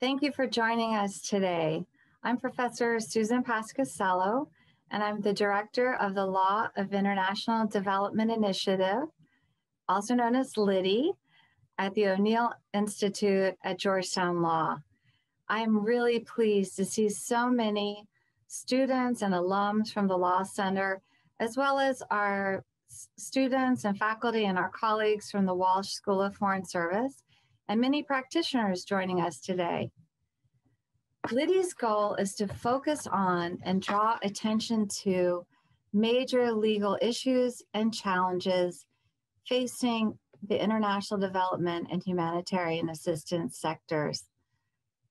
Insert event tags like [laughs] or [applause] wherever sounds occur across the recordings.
Thank you for joining us today. I'm Professor Susan Pascocello, and I'm the Director of the Law of International Development Initiative, also known as LIDI, at the O'Neill Institute at Georgetown Law. I'm really pleased to see so many students and alums from the Law Center, as well as our students and faculty and our colleagues from the Walsh School of Foreign Service and many practitioners joining us today. LIDI's goal is to focus on and draw attention to major legal issues and challenges facing the international development and humanitarian assistance sectors.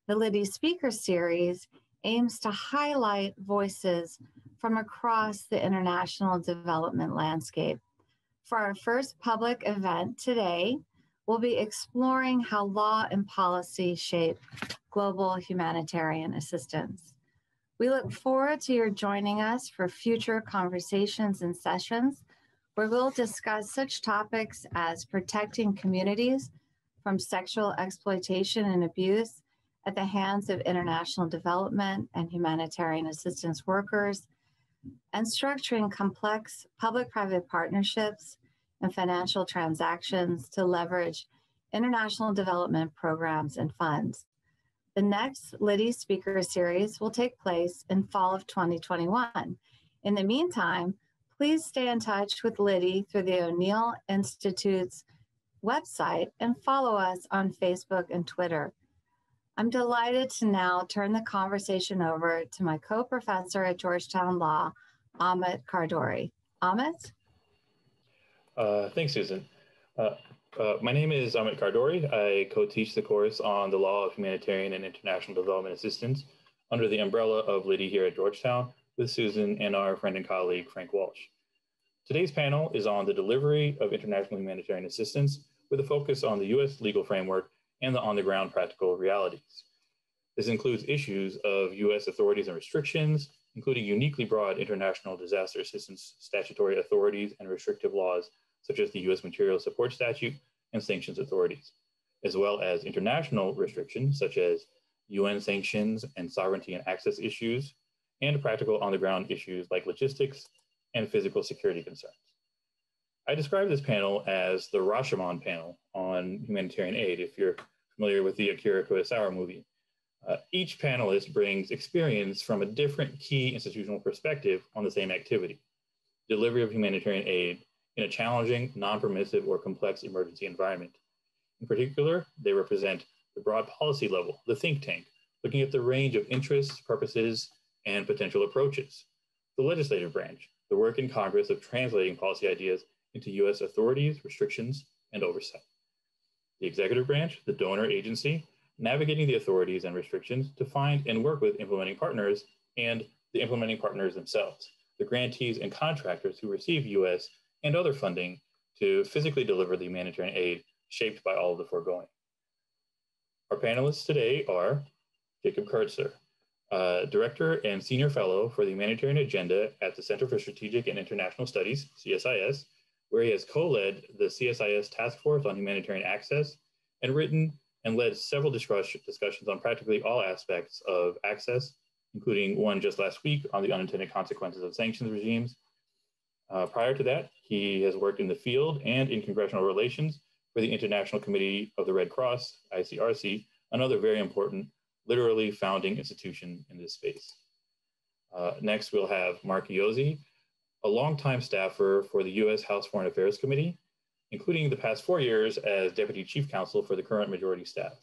The Liddy Speaker Series aims to highlight voices from across the international development landscape. For our first public event today, we'll be exploring how law and policy shape global humanitarian assistance. We look forward to your joining us for future conversations and sessions where we'll discuss such topics as protecting communities from sexual exploitation and abuse at the hands of international development and humanitarian assistance workers, and structuring complex public private partnerships and financial transactions to leverage international development programs and funds. The next LIDI Speaker Series will take place in fall of 2021. In the meantime, please stay in touch with LIDI through the O'Neill Institute's website and follow us on Facebook and Twitter. I'm delighted to now turn the conversation over to my co-professor at Georgetown Law, Amit Khardori. Amit? Uh, thanks, Susan. Uh, uh, my name is Amit Khardori. I co-teach the course on the law of humanitarian and international development assistance under the umbrella of LIDI here at Georgetown with Susan and our friend and colleague, Frank Walsh. Today's panel is on the delivery of international humanitarian assistance with a focus on the US legal framework and the on-the-ground practical realities. This includes issues of US authorities and restrictions, including uniquely broad international disaster assistance statutory authorities and restrictive laws such as the US Material Support Statute and sanctions authorities, as well as international restrictions such as UN sanctions and sovereignty and access issues, and practical on the ground issues like logistics and physical security concerns. I describe this panel as the Rashomon panel on humanitarian aid, if you're familiar with the Akira Kurosawa movie. Uh, each panelist brings experience from a different key institutional perspective on the same activity, delivery of humanitarian aid in a challenging, non-permissive, or complex emergency environment. In particular, they represent the broad policy level, the think tank, looking at the range of interests, purposes, and potential approaches. The legislative branch, the work in Congress of translating policy ideas into US authorities, restrictions, and oversight. The executive branch, the donor agency, navigating the authorities and restrictions to find and work with implementing partners and the implementing partners themselves, the grantees and contractors who receive US and other funding to physically deliver the humanitarian aid shaped by all of the foregoing. Our panelists today are Jacob Kurtzer, uh, Director and Senior Fellow for the Humanitarian Agenda at the Center for Strategic and International Studies, CSIS, where he has co-led the CSIS Task Force on Humanitarian Access and written and led several discussions on practically all aspects of access, including one just last week on the unintended consequences of sanctions regimes. Uh, prior to that, he has worked in the field and in congressional relations for the International Committee of the Red Cross, ICRC, another very important, literally founding institution in this space. Uh, next, we'll have Mark Iozzi, a longtime staffer for the US House Foreign Affairs Committee, including the past four years as Deputy Chief Counsel for the current majority staff.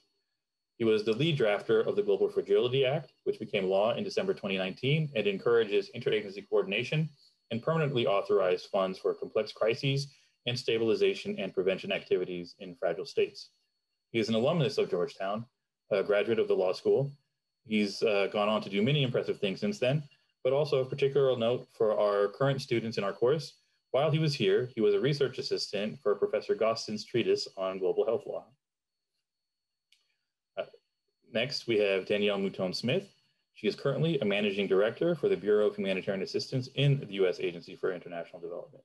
He was the lead drafter of the Global Fragility Act, which became law in December 2019 and encourages interagency coordination and permanently authorized funds for complex crises and stabilization and prevention activities in fragile states. He is an alumnus of Georgetown, a graduate of the law school. He's uh, gone on to do many impressive things since then, but also of particular note for our current students in our course. While he was here, he was a research assistant for Professor Gostin's treatise on global health law. Uh, next, we have Danielle Mutone Smith. She is currently a managing director for the Bureau of Humanitarian Assistance in the U.S. Agency for International Development.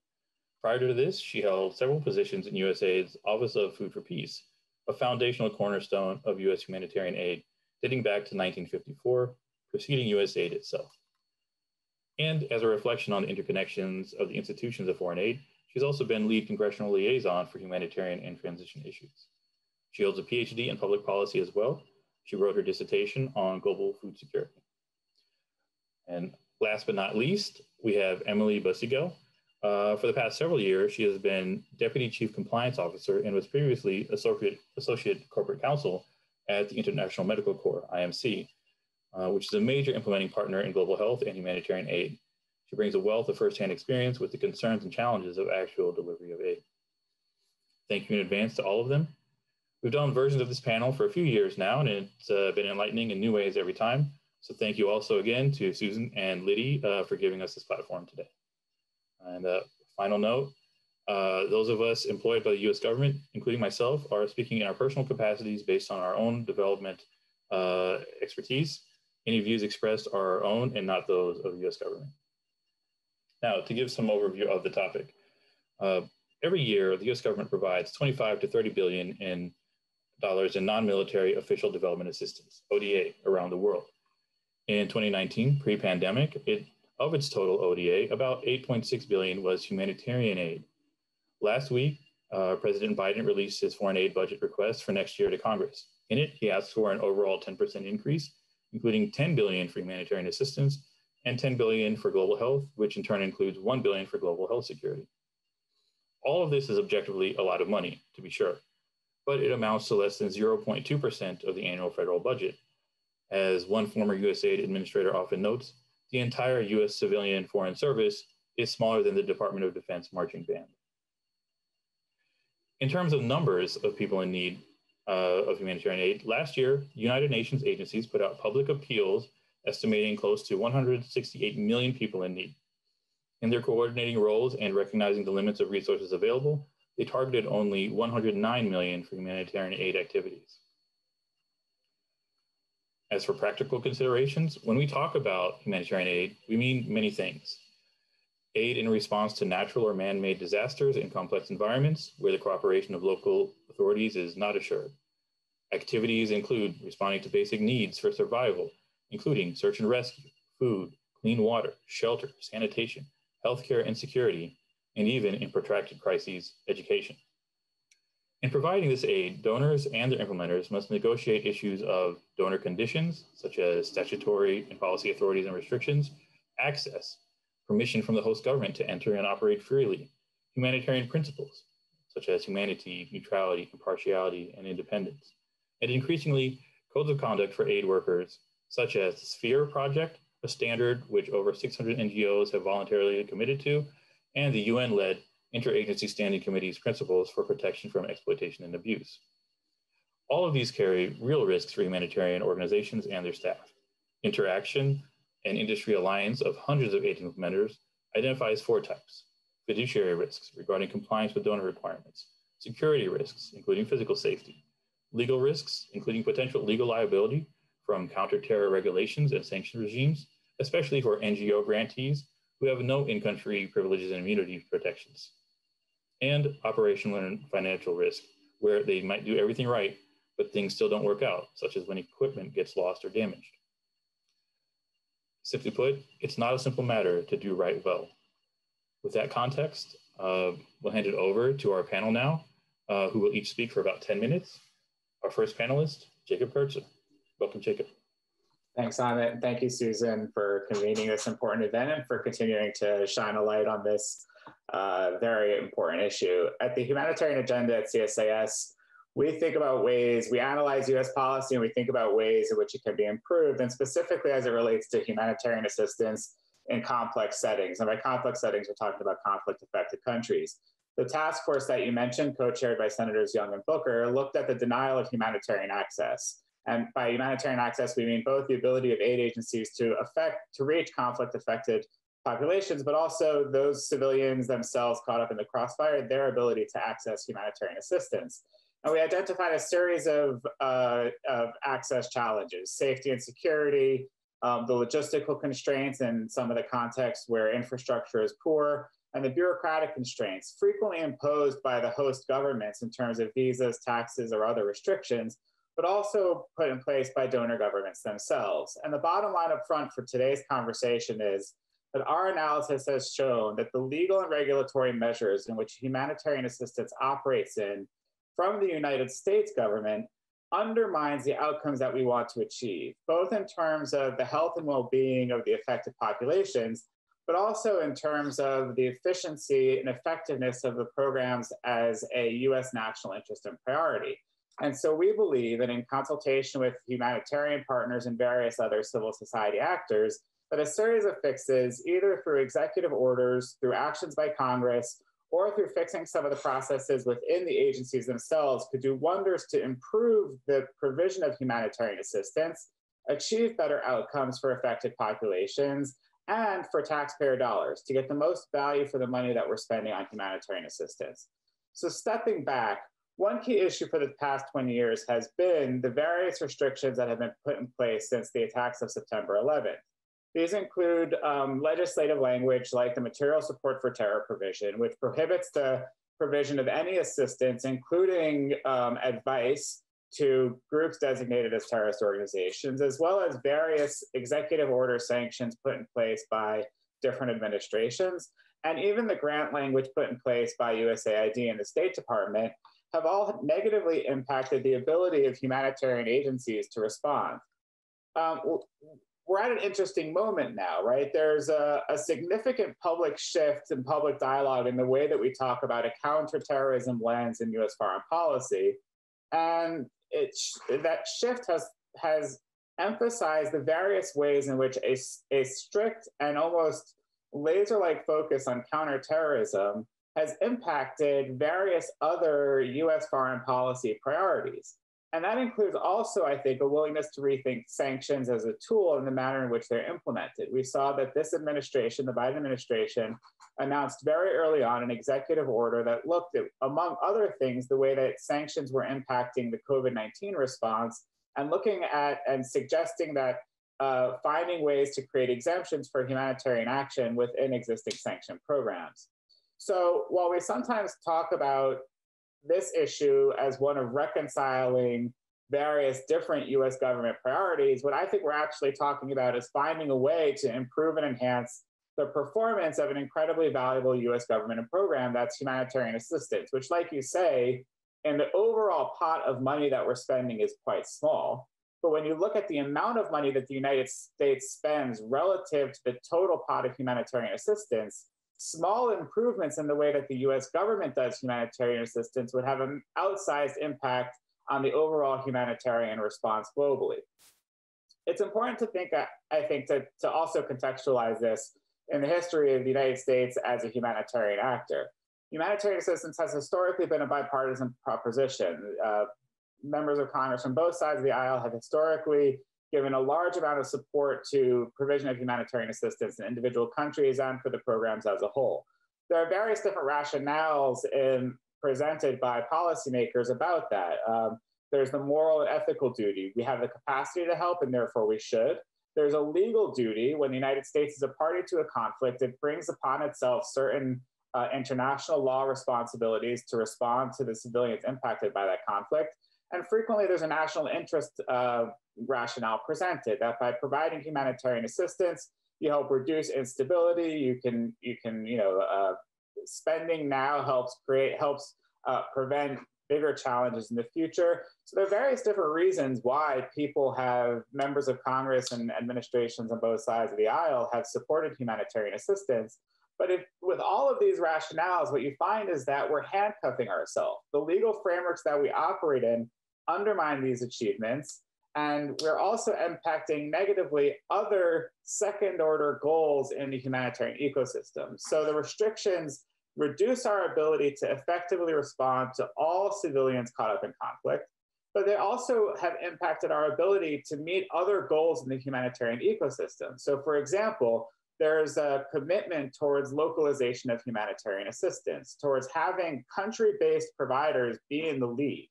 Prior to this, she held several positions in USAID's Office of Food for Peace, a foundational cornerstone of U.S. humanitarian aid, dating back to 1954, preceding USAID itself. And as a reflection on the interconnections of the institutions of foreign aid, she's also been lead congressional liaison for humanitarian and transition issues. She holds a PhD in public policy as well. She wrote her dissertation on global food security. And last but not least, we have Emily Bussigel. Uh, for the past several years, she has been Deputy Chief Compliance Officer and was previously Associate, Associate Corporate Counsel at the International Medical Corps, IMC, uh, which is a major implementing partner in global health and humanitarian aid. She brings a wealth of firsthand experience with the concerns and challenges of actual delivery of aid. Thank you in advance to all of them. We've done versions of this panel for a few years now, and it's uh, been enlightening in new ways every time. So thank you also again to Susan and LIDI uh, for giving us this platform today. And uh, final note, uh, those of us employed by the US government, including myself, are speaking in our personal capacities based on our own development uh, expertise. Any views expressed are our own and not those of the US government. Now, to give some overview of the topic, uh, every year the US government provides 25 to 30 billion in dollars in non-military official development assistance, ODA, around the world. In 2019, pre-pandemic, it of its total ODA, about 8.6 billion was humanitarian aid. Last week, uh, President Biden released his foreign aid budget request for next year to Congress. In it, he asked for an overall 10% increase, including 10 billion for humanitarian assistance and 10 billion for global health, which in turn includes 1 billion for global health security. All of this is objectively a lot of money, to be sure, but it amounts to less than 0.2% of the annual federal budget. As one former USAID administrator often notes, the entire US civilian foreign service is smaller than the Department of Defense marching band. In terms of numbers of people in need uh, of humanitarian aid, last year, United Nations agencies put out public appeals estimating close to 168 million people in need. In their coordinating roles and recognizing the limits of resources available, they targeted only 109 million for humanitarian aid activities. As for practical considerations, when we talk about humanitarian aid, we mean many things. Aid in response to natural or man-made disasters in complex environments where the cooperation of local authorities is not assured. Activities include responding to basic needs for survival, including search and rescue, food, clean water, shelter, sanitation, healthcare and security, and even in protracted crises, education. In providing this aid, donors and their implementers must negotiate issues of donor conditions, such as statutory and policy authorities and restrictions, access, permission from the host government to enter and operate freely, humanitarian principles, such as humanity, neutrality, impartiality, and independence, and increasingly, codes of conduct for aid workers, such as the SPHERE project, a standard which over 600 NGOs have voluntarily committed to, and the UN led Interagency Standing Committee's principles for protection from exploitation and abuse. All of these carry real risks for humanitarian organizations and their staff. Interaction and industry alliance of hundreds of aid implementers identifies four types fiduciary risks regarding compliance with donor requirements, security risks, including physical safety, legal risks, including potential legal liability from counter-terror regulations and sanction regimes, especially for NGO grantees who have no in-country privileges and immunity protections, and operational and financial risk, where they might do everything right, but things still don't work out, such as when equipment gets lost or damaged. Simply put, it's not a simple matter to do right well. With that context, uh, we'll hand it over to our panel now, uh, who will each speak for about 10 minutes. Our first panelist, Jacob Kurtzer. Welcome, Jacob. Thanks, Amit. Thank you, Susan, for convening this important event and for continuing to shine a light on this uh, very important issue. At the humanitarian agenda at CSIS, we think about ways, we analyze US policy and we think about ways in which it can be improved, and specifically as it relates to humanitarian assistance in complex settings. And by complex settings, we're talking about conflict affected countries. The task force that you mentioned, co chaired by Senators Young and Booker, looked at the denial of humanitarian access. And by humanitarian access, we mean both the ability of aid agencies to affect, to reach conflict affected populations, but also those civilians themselves caught up in the crossfire, their ability to access humanitarian assistance. And we identified a series of, uh, of access challenges, safety and security, um, the logistical constraints and some of the contexts where infrastructure is poor, and the bureaucratic constraints frequently imposed by the host governments in terms of visas, taxes, or other restrictions, but also put in place by donor governments themselves. And the bottom line up front for today's conversation is that our analysis has shown that the legal and regulatory measures in which humanitarian assistance operates in from the United States government undermines the outcomes that we want to achieve, both in terms of the health and well being of the affected populations, but also in terms of the efficiency and effectiveness of the programs as a US national interest and priority. And so we believe, that in consultation with humanitarian partners and various other civil society actors, that a series of fixes, either through executive orders, through actions by Congress, or through fixing some of the processes within the agencies themselves could do wonders to improve the provision of humanitarian assistance, achieve better outcomes for affected populations, and for taxpayer dollars to get the most value for the money that we're spending on humanitarian assistance. So, stepping back, one key issue for the past 20 years has been the various restrictions that have been put in place since the attacks of September 11th. These include um, legislative language like the Material Support for Terror provision, which prohibits the provision of any assistance, including um, advice to groups designated as terrorist organizations, as well as various executive order sanctions put in place by different administrations. And even the grant language put in place by USAID and the State Department have all negatively impacted the ability of humanitarian agencies to respond. Um, we're at an interesting moment now, right? There's a, a, significant public shift in public dialogue in the way that we talk about a counterterrorism lens in US foreign policy. And it, that shift has, has emphasized the various ways in which a, a strict and almost laser like focus on counterterrorism has impacted various other US foreign policy priorities. And that includes also, I think, a willingness to rethink sanctions as a tool in the manner in which they're implemented. We saw that this administration, the Biden administration, announced very early on an executive order that looked at, among other things, the way that sanctions were impacting the COVID 19 response and looking at and suggesting that uh, finding ways to create exemptions for humanitarian action within existing sanction programs. So while we sometimes talk about this issue as one of reconciling various different US government priorities, what I think we're actually talking about is finding a way to improve and enhance the performance of an incredibly valuable US government program that's humanitarian assistance, which, like you say, in the overall pot of money that we're spending is quite small. But when you look at the amount of money that the United States spends relative to the total pot of humanitarian assistance, small improvements in the way that the US government does humanitarian assistance would have an outsized impact on the overall humanitarian response globally. It's important to think, I think, to, to also contextualize this in the history of the United States as a humanitarian actor. Humanitarian assistance has historically been a bipartisan proposition. Uh, members of Congress from both sides of the aisle have historically given a large amount of support to provision of humanitarian assistance in individual countries and for the programs as a whole. There are various different rationales in, presented by policymakers about that. Um, there's the moral and ethical duty. We have the capacity to help, and therefore we should. There's a legal duty when the United States is a party to a conflict, it brings upon itself certain uh, international law responsibilities to respond to the civilians impacted by that conflict. And frequently, there's a national interest uh, rationale presented that by providing humanitarian assistance, you help reduce instability. You can, you can, you know, uh, spending now helps create, helps uh, prevent bigger challenges in the future. So there are various different reasons why people have members of Congress and administrations on both sides of the aisle have supported humanitarian assistance. But if, with all of these rationales, what you find is that we're handcuffing ourselves. The legal frameworks that we operate in undermine these achievements. And we're also impacting negatively other second order goals in the humanitarian ecosystem. So the restrictions reduce our ability to effectively respond to all civilians caught up in conflict, but they also have impacted our ability to meet other goals in the humanitarian ecosystem. So, for example, there's a commitment towards localization of humanitarian assistance, towards having country based providers be in the lead.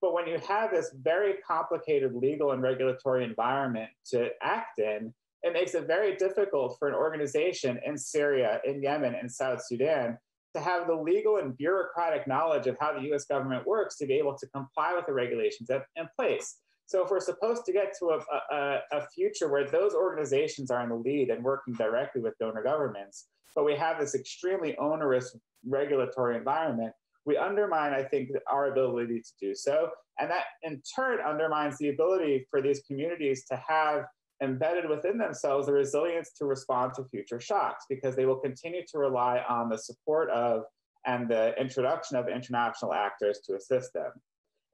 But when you have this very complicated legal and regulatory environment to act in, it makes it very difficult for an organization in Syria, in Yemen, in South Sudan to have the legal and bureaucratic knowledge of how the US government works to be able to comply with the regulations in place. So if we're supposed to get to a, a, a, future where those organizations are in the lead and working directly with donor governments, but we have this extremely onerous regulatory environment, we undermine, I think, our ability to do so. And that in turn undermines the ability for these communities to have embedded within themselves the resilience to respond to future shocks because they will continue to rely on the support of and the introduction of international actors to assist them.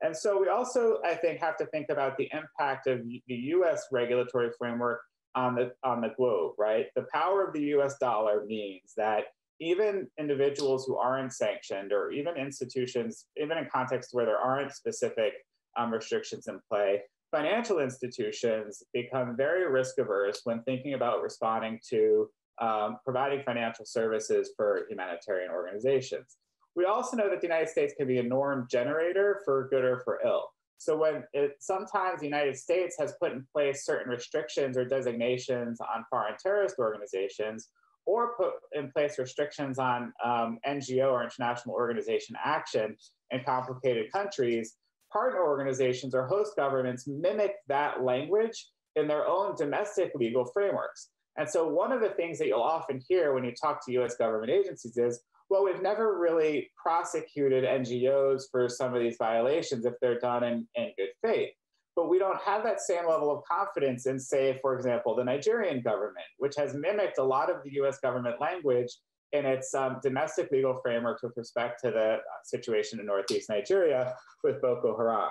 And so we also, I think, have to think about the impact of the US regulatory framework on the, on the globe, right? The power of the US dollar means that even individuals who aren't sanctioned or even institutions, even in contexts where there aren't specific um, restrictions in play, financial institutions become very risk averse when thinking about responding to um, providing financial services for humanitarian organizations. We also know that the United States can be a norm generator for good or for ill. So when it, sometimes the United States has put in place certain restrictions or designations on foreign terrorist organizations, or put in place restrictions on um, NGO or international organization action in complicated countries, partner organizations or host governments mimic that language in their own domestic legal frameworks. And so, one of the things that you'll often hear when you talk to US government agencies is, well, we've never really prosecuted NGOs for some of these violations if they're done in, in good faith but we don't have that same level of confidence in, say, for example, the Nigerian government, which has mimicked a lot of the US government language in its um, domestic legal frameworks with respect to the situation in Northeast Nigeria with Boko Haram.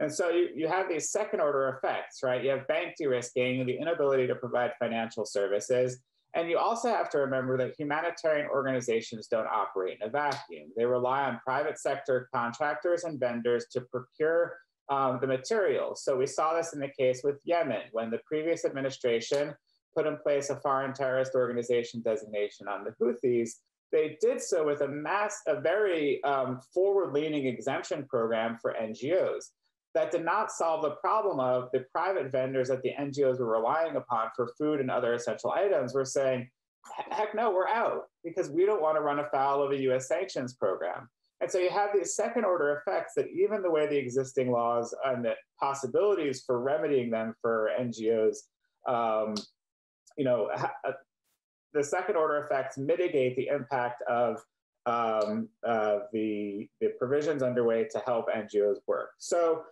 And so you, you have these second order effects, right? You have bank de risking, the inability to provide financial services. And you also have to remember that humanitarian organizations don't operate in a vacuum. They rely on private sector contractors and vendors to procure um, the materials. So we saw this in the case with Yemen when the previous administration put in place a foreign terrorist organization designation on the Houthis. They did so with a mass, a very um, forward-leaning exemption program for NGOs that did not solve the problem of the private vendors that the NGOs were relying upon for food and other essential items were saying, heck no, we're out because we don't want to run afoul of a US sanctions program. And so you have these second order effects that even the way the existing laws and the possibilities for remedying them for NGOs, um, you know, uh, the second order effects mitigate the impact of um, uh, the, the provisions underway to help NGOs work. So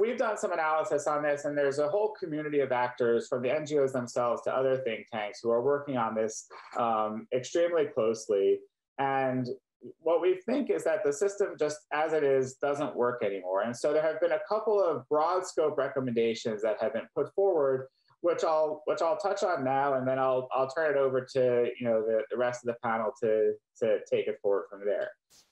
we've done some analysis on this, and there's a whole community of actors from the NGOs themselves to other think tanks who are working on this um, extremely closely. And what we think is that the system just as it is doesn't work anymore. And so there have been a couple of broad scope recommendations that have been put forward, which I'll which I'll touch on now, and then I'll I'll turn it over to you know the, the rest of the panel to to take it forward from there.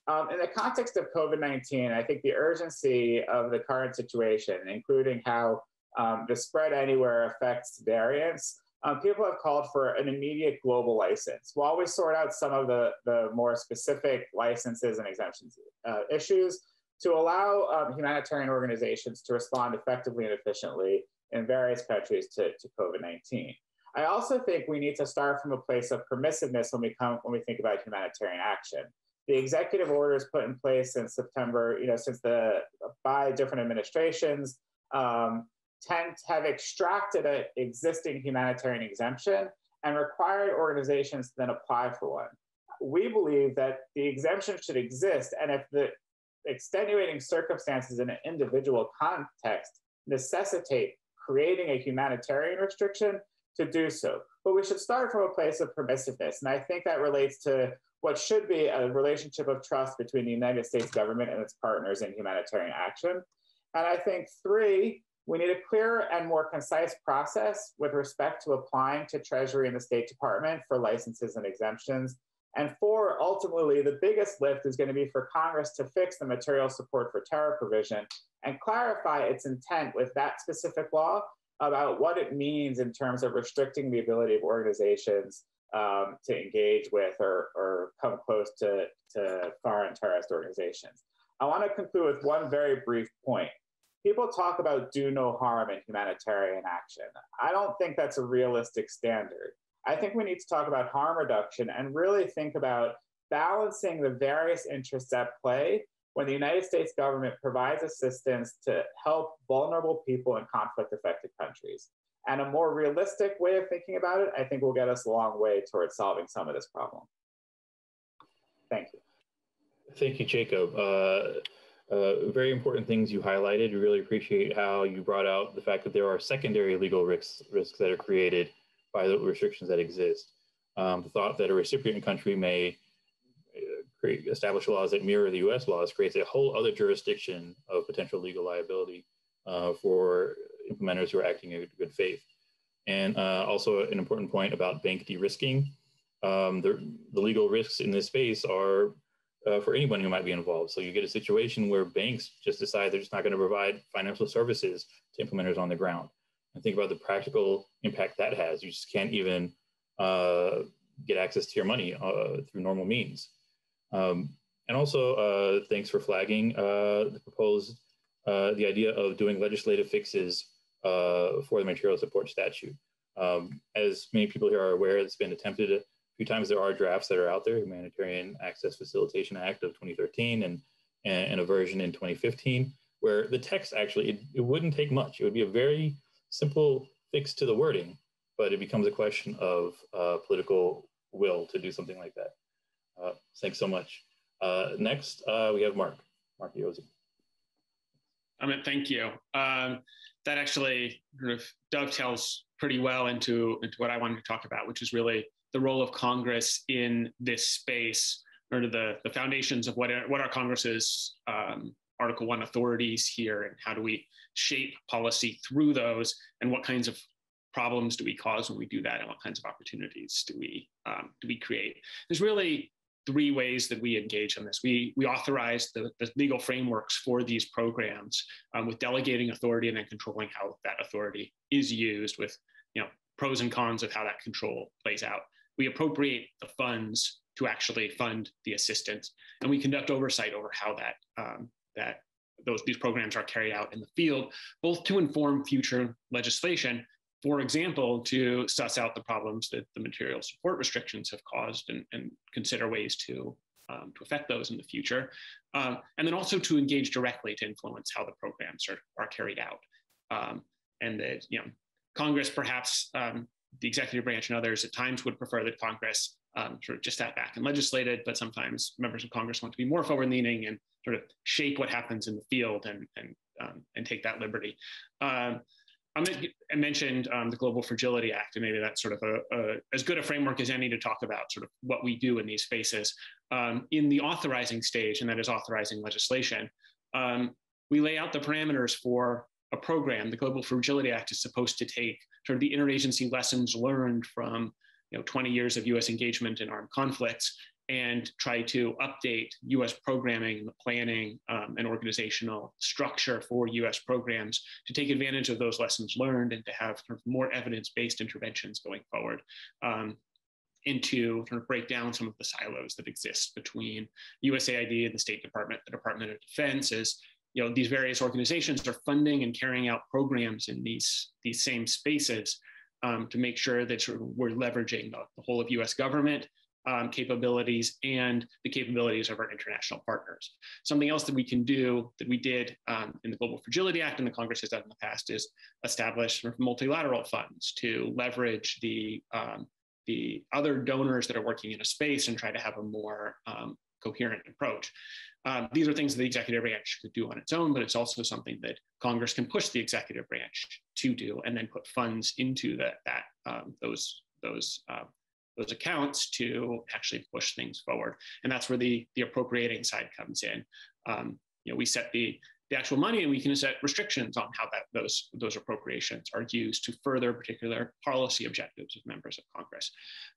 Um, in the context of COVID-19, I think the urgency of the current situation, including how um, the spread anywhere affects variants, um, people have called for an immediate global license. While we sort out some of the, the more specific licenses and exemptions uh, issues, to allow um, humanitarian organizations to respond effectively and efficiently in various countries to, to COVID-19. I also think we need to start from a place of permissiveness when we come when we think about humanitarian action. The executive orders put in place since September, you know, since the by different administrations, um, tend to have extracted an existing humanitarian exemption and required organizations to then apply for one. We believe that the exemption should exist, and if the extenuating circumstances in an individual context necessitate creating a humanitarian restriction, to do so. But we should start from a place of permissiveness. And I think that relates to what should be a relationship of trust between the United States government and its partners in humanitarian action. And I think three, we need a clearer and more concise process with respect to applying to Treasury and the State Department for licenses and exemptions. And four, ultimately, the biggest lift is going to be for Congress to fix the material support for terror provision and clarify its intent with that specific law about what it means in terms of restricting the ability of organizations um, to engage with or, or come close to, to foreign terrorist organizations. I want to conclude with one very brief point people talk about do no harm in humanitarian action. I don't think that's a realistic standard. I think we need to talk about harm reduction and really think about balancing the various interests at play when the United States government provides assistance to help vulnerable people in conflict affected countries. And a more realistic way of thinking about it, I think will get us a long way towards solving some of this problem. Thank you. Thank you, Jacob. Uh, uh, very important things you highlighted. We really appreciate how you brought out the fact that there are secondary legal risks, risks that are created by the restrictions that exist. Um, the thought that a recipient country may uh, create, establish laws that mirror the US laws creates a whole other jurisdiction of potential legal liability uh, for implementers who are acting in good faith. And uh, also an important point about bank de-risking. Um, the, the legal risks in this space are uh, for anyone who might be involved. So you get a situation where banks just decide they're just not going to provide financial services to implementers on the ground. And think about the practical impact that has. You just can't even uh, get access to your money uh, through normal means. Um, and also, uh, thanks for flagging uh, the proposed, uh, the idea of doing legislative fixes for the material support statute. Um, as many people here are aware, it's been attempted few times there are drafts that are out there, Humanitarian Access Facilitation Act of 2013 and, and, a version in 2015, where the text actually, it, it wouldn't take much. It would be a very simple fix to the wording, but it becomes a question of uh, political will to do something like that. Uh, thanks so much. Uh, next, uh, we have Mark, Mark Iozzi. Amit, thank you. Um, that actually of dovetails pretty well into, into what I wanted to talk about, which is really the role of Congress in this space, or the, the foundations of what, what are Congress's um, Article 1 authorities here, and how do we shape policy through those, and what kinds of problems do we cause when we do that, and what kinds of opportunities do we, um, do we create? There's really three ways that we engage on this. We, we authorize the, the legal frameworks for these programs um, with delegating authority and then controlling how that authority is used with you know, pros and cons of how that control plays out we appropriate the funds to actually fund the assistance, and we conduct oversight over how that um, that those these programs are carried out in the field, both to inform future legislation. For example, to suss out the problems that the material support restrictions have caused and, and consider ways to, um, to affect those in the future. Um, and then also to engage directly to influence how the programs are, are carried out. Um, and that, you know, Congress perhaps um, the executive branch and others at times would prefer that Congress um, sort of just sat back and legislated, but sometimes members of Congress want to be more forward leaning and sort of shape what happens in the field and, and, um, and take that liberty. Um, I mentioned um, the Global Fragility Act, and maybe that's sort of a, a, as good a framework as any to talk about sort of what we do in these spaces. Um, in the authorizing stage, and that is authorizing legislation, um, we lay out the parameters for a program. The Global Fragility Act is supposed to take sort of the interagency lessons learned from you know 20 years of U.S. engagement in armed conflicts and try to update U.S. programming, the planning, um, and organizational structure for U.S. programs to take advantage of those lessons learned and to have sort of more evidence-based interventions going forward. Um, and to sort of break down some of the silos that exist between USAID and the State Department, the Department of Defense, as you know, these various organizations are funding and carrying out programs in these, these same spaces um, to make sure that sort of we're leveraging the, the, whole of US government um, capabilities and the capabilities of our international partners. Something else that we can do that we did um, in the Global Fragility Act and the Congress has done in the past is establish multilateral funds to leverage the, um, the other donors that are working in a space and try to have a more um, coherent approach. Um, these are things that the executive branch could do on its own, but it's also something that Congress can push the executive branch to do, and then put funds into that that um, those those uh, those accounts to actually push things forward. And that's where the the appropriating side comes in. Um, you know, we set the the actual money, and we can set restrictions on how that those those appropriations are used to further particular policy objectives of members of Congress.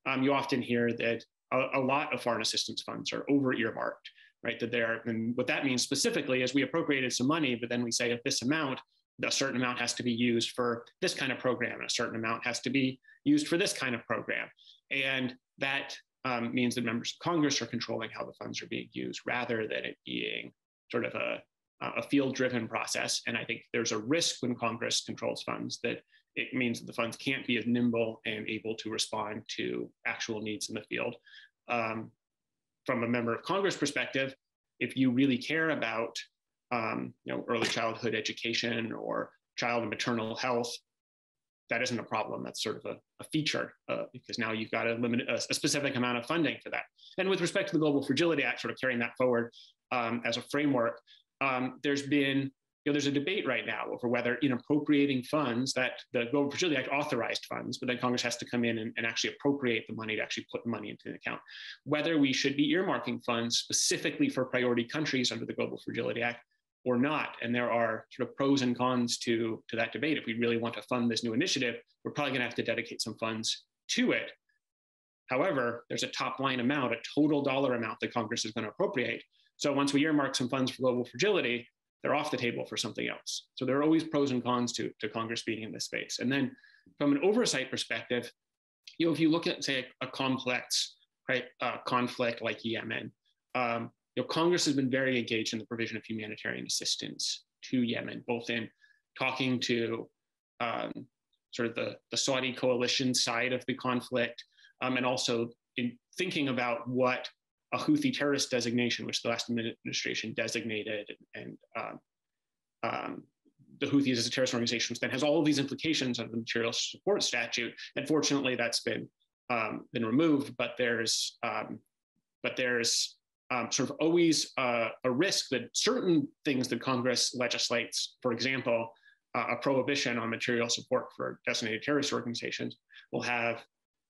Um, you often hear that a, a lot of foreign assistance funds are over earmarked right? That there, and what that means specifically is we appropriated some money, but then we say if this amount, a certain amount has to be used for this kind of program, and a certain amount has to be used for this kind of program. And that um, means that members of Congress are controlling how the funds are being used rather than it being sort of a, a field driven process. And I think there's a risk when Congress controls funds that it means that the funds can't be as nimble and able to respond to actual needs in the field. Um, from a member of Congress perspective, if you really care about um, you know, early childhood education or child and maternal health, that isn't a problem. That's sort of a, a feature uh, because now you've got a limit a, a, specific amount of funding for that. And with respect to the Global Fragility Act, sort of carrying that forward um, as a framework, um, there's been you know, there's a debate right now over whether in appropriating funds that the Global Fragility Act authorized funds, but then Congress has to come in and, and actually appropriate the money to actually put money into the account, whether we should be earmarking funds specifically for priority countries under the Global Fragility Act or not. And there are sort of pros and cons to, to that debate. If we really want to fund this new initiative, we're probably going to have to dedicate some funds to it. However, there's a top line amount, a total dollar amount that Congress is going to appropriate. So once we earmark some funds for global fragility, they're off the table for something else. So there are always pros and cons to, to Congress being in this space. And then from an oversight perspective, you know, if you look at, say, a, a complex right, uh, conflict like Yemen, um, you know, Congress has been very engaged in the provision of humanitarian assistance to Yemen, both in talking to um, sort of the, the Saudi coalition side of the conflict, um, and also in thinking about what a Houthi terrorist designation, which the last administration designated, and um, um, the Houthis as a terrorist organization, which then has all of these implications under the material support statute. And fortunately, that's been um, been removed. But there's um, but there's um, sort of always uh, a risk that certain things that Congress legislates, for example, uh, a prohibition on material support for designated terrorist organizations, will have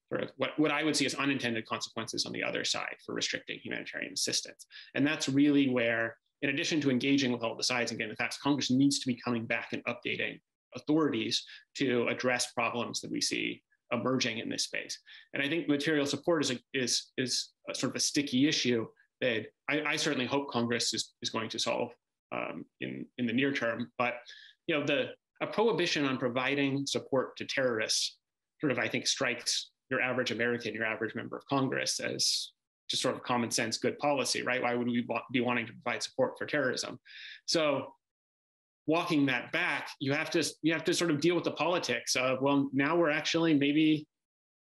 sort of what, what I would see as unintended consequences on the other side for restricting humanitarian assistance. And that's really where, in addition to engaging with all the sides and getting the facts, Congress needs to be coming back and updating authorities to address problems that we see emerging in this space. And I think material support is, a, is, is a sort of a sticky issue that I, I, certainly hope Congress is, is going to solve um, in, in the near term. But you know, the a prohibition on providing support to terrorists sort of, I think, strikes your average American, your average member of Congress as just sort of common sense, good policy, right? Why would we be wanting to provide support for terrorism? So walking that back, you have to you have to sort of deal with the politics of well, now we're actually maybe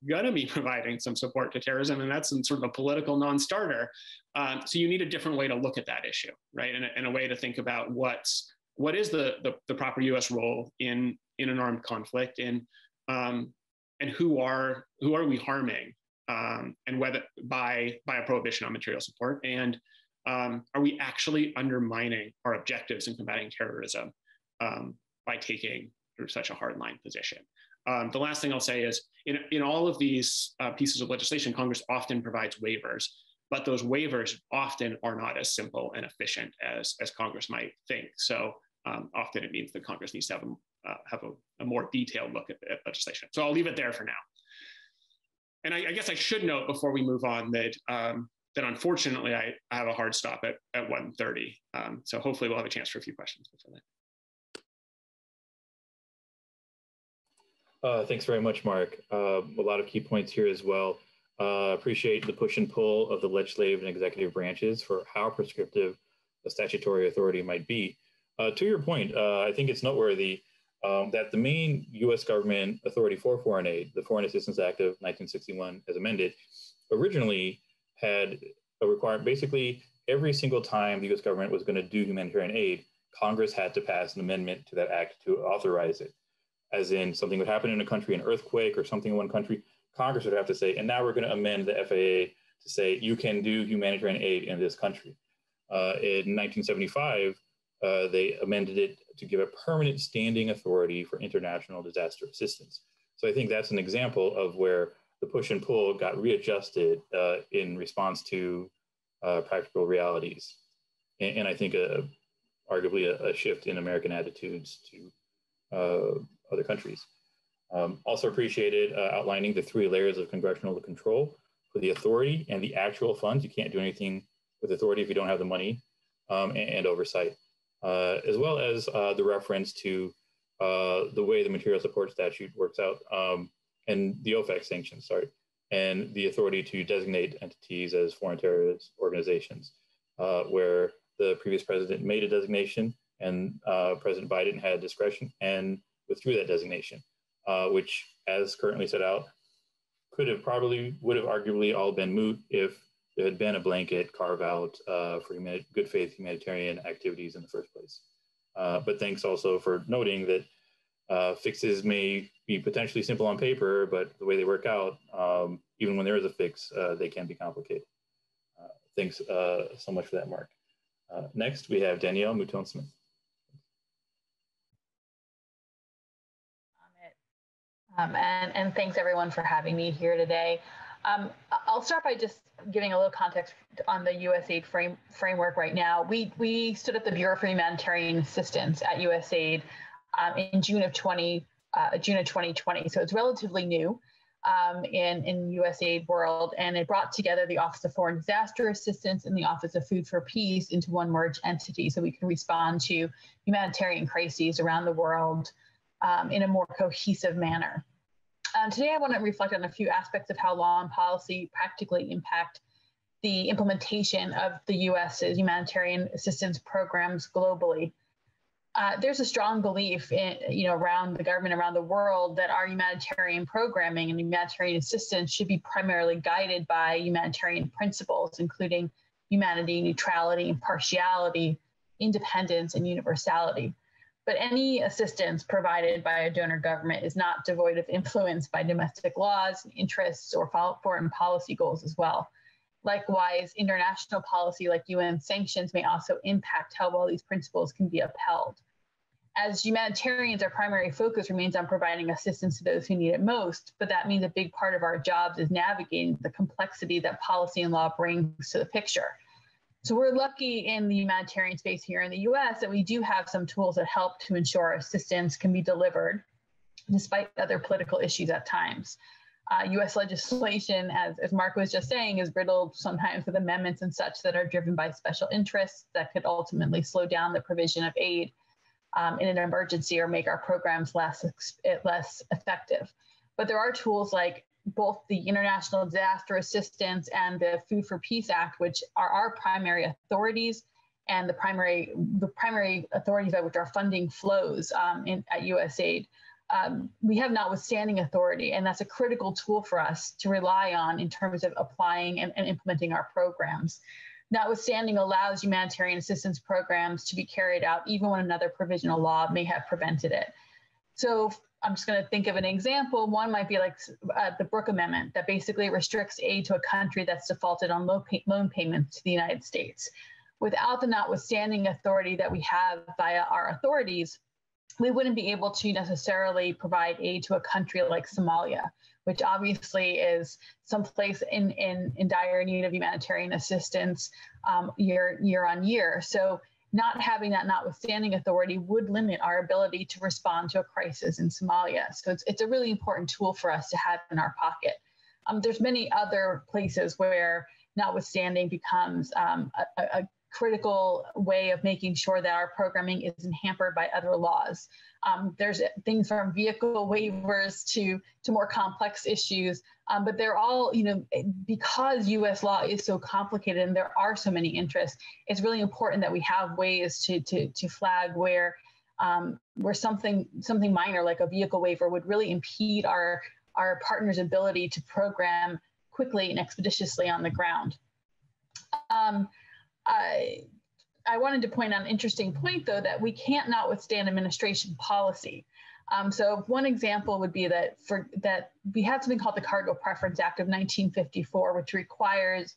going to be [laughs] providing some support to terrorism, and that's sort of a political non-starter. Um, so you need a different way to look at that issue, right? And, and a way to think about what's what is the, the, the proper U.S. role in in an armed conflict, and um, and who are who are we harming, um, and whether by by a prohibition on material support, and um, are we actually undermining our objectives in combating terrorism um, by taking such a hardline position? Um, the last thing I'll say is in, in all of these uh, pieces of legislation, Congress often provides waivers, but those waivers often are not as simple and efficient as, as Congress might think. So um, often it means that Congress needs to have a, uh, have a, a, more detailed look at, at, legislation. So I'll leave it there for now. And I, I guess I should note before we move on that um, that unfortunately I, I, have a hard stop at, at 1.30. Um, so hopefully we'll have a chance for a few questions before that. Uh, thanks very much, Mark. Uh, a lot of key points here as well. Uh, appreciate the push and pull of the legislative and executive branches for how prescriptive a statutory authority might be. Uh, to your point, uh, I think it's noteworthy um, that the main U.S. government authority for foreign aid, the Foreign Assistance Act of 1961, as amended, originally had a requirement. Basically, every single time the U.S. government was going to do humanitarian aid, Congress had to pass an amendment to that act to authorize it as in something would happen in a country, an earthquake or something in one country, Congress would have to say, and now we're going to amend the FAA to say you can do humanitarian aid in this country. Uh, in 1975, uh, they amended it to give a permanent standing authority for international disaster assistance. So I think that's an example of where the push and pull got readjusted uh, in response to uh, practical realities. And, and I think a, arguably a, a, shift in American attitudes to uh, other countries. Um, also appreciated uh, outlining the three layers of congressional control for the authority and the actual funds. You can't do anything with authority if you don't have the money um, and, and, oversight, uh, as well as uh, the reference to uh, the way the material support statute works out um, and the OFAC sanctions, sorry, and the authority to designate entities as foreign terrorist organizations, uh, where the previous president made a designation and uh, President Biden had discretion and withdrew that designation, uh, which, as currently set out, could have probably would have arguably all been moot if there had been a blanket carve out uh, for good faith humanitarian activities in the first place. Uh, but thanks also for noting that uh, fixes may be potentially simple on paper, but the way they work out, um, even when there is a fix, uh, they can be complicated. Uh, thanks uh, so much for that, Mark. next, we have Danielle Mutone-Smith. Um, and, and thanks everyone for having me here today. Um, I'll start by just giving a little context on the USAID frame, framework right now. We, we stood up the Bureau for Humanitarian Assistance at USAID um, in June of 20, uh, June of 2020. So it's relatively new um, in, in USAID world. And it brought together the Office of Foreign Disaster Assistance and the Office of Food for Peace into one merged entity so we can respond to humanitarian crises around the world um, in a more cohesive manner. Um, today, I want to reflect on a few aspects of how law and policy practically impact the implementation of the US's humanitarian assistance programs globally. Uh, there's a strong belief in, you know, around the government around the world that our humanitarian programming and humanitarian assistance should be primarily guided by humanitarian principles, including humanity, neutrality, impartiality, independence, and universality. But any assistance provided by a donor government is not devoid of influence by domestic laws, interests, or foreign policy goals as well. Likewise, international policy like UN sanctions may also impact how well these principles can be upheld. As humanitarians, our primary focus remains on providing assistance to those who need it most, but that means a big part of our jobs is navigating the complexity that policy and law brings to the picture. So we're lucky in the humanitarian space here in the US that we do have some tools that help to ensure assistance can be delivered despite other political issues at times. Uh, US legislation, as, as Mark was just saying, is riddled sometimes with amendments and such that are driven by special interests that could ultimately slow down the provision of aid um, in an emergency or make our programs less, less effective. But there are tools like both the International Disaster Assistance and the Food for Peace Act, which are our primary authorities and the primary the primary authorities by which our funding flows um, in, at USAID. Um, we have notwithstanding authority, and that's a critical tool for us to rely on in terms of applying and, and implementing our programs. Notwithstanding allows humanitarian assistance programs to be carried out even when another provisional law may have prevented it. So I'm just going to think of an example. One might be like uh, the Brooke Amendment that basically restricts aid to a country that's defaulted on loan, pay- loan payments to the United States. Without the notwithstanding authority that we have via our authorities, we wouldn't be able to necessarily provide aid to a country like Somalia, which obviously is someplace in, in, in dire need of humanitarian assistance um, year, year on year. So not having that notwithstanding authority would limit our ability to respond to a crisis in Somalia. So it's, it's a really important tool for us to have in our pocket. Um, there's many other places where notwithstanding becomes um, a, a, critical way of making sure that our programming isn't hampered by other laws. Um, there's things from vehicle waivers to to more complex issues, um, but they're all you know because U.S. law is so complicated and there are so many interests. It's really important that we have ways to to to flag where um, where something something minor like a vehicle waiver would really impede our our partners' ability to program quickly and expeditiously on the ground. Um, I, I wanted to point out an interesting point, though, that we can't notwithstand administration policy. Um, so one example would be that for that we have something called the Cargo Preference Act of 1954, which requires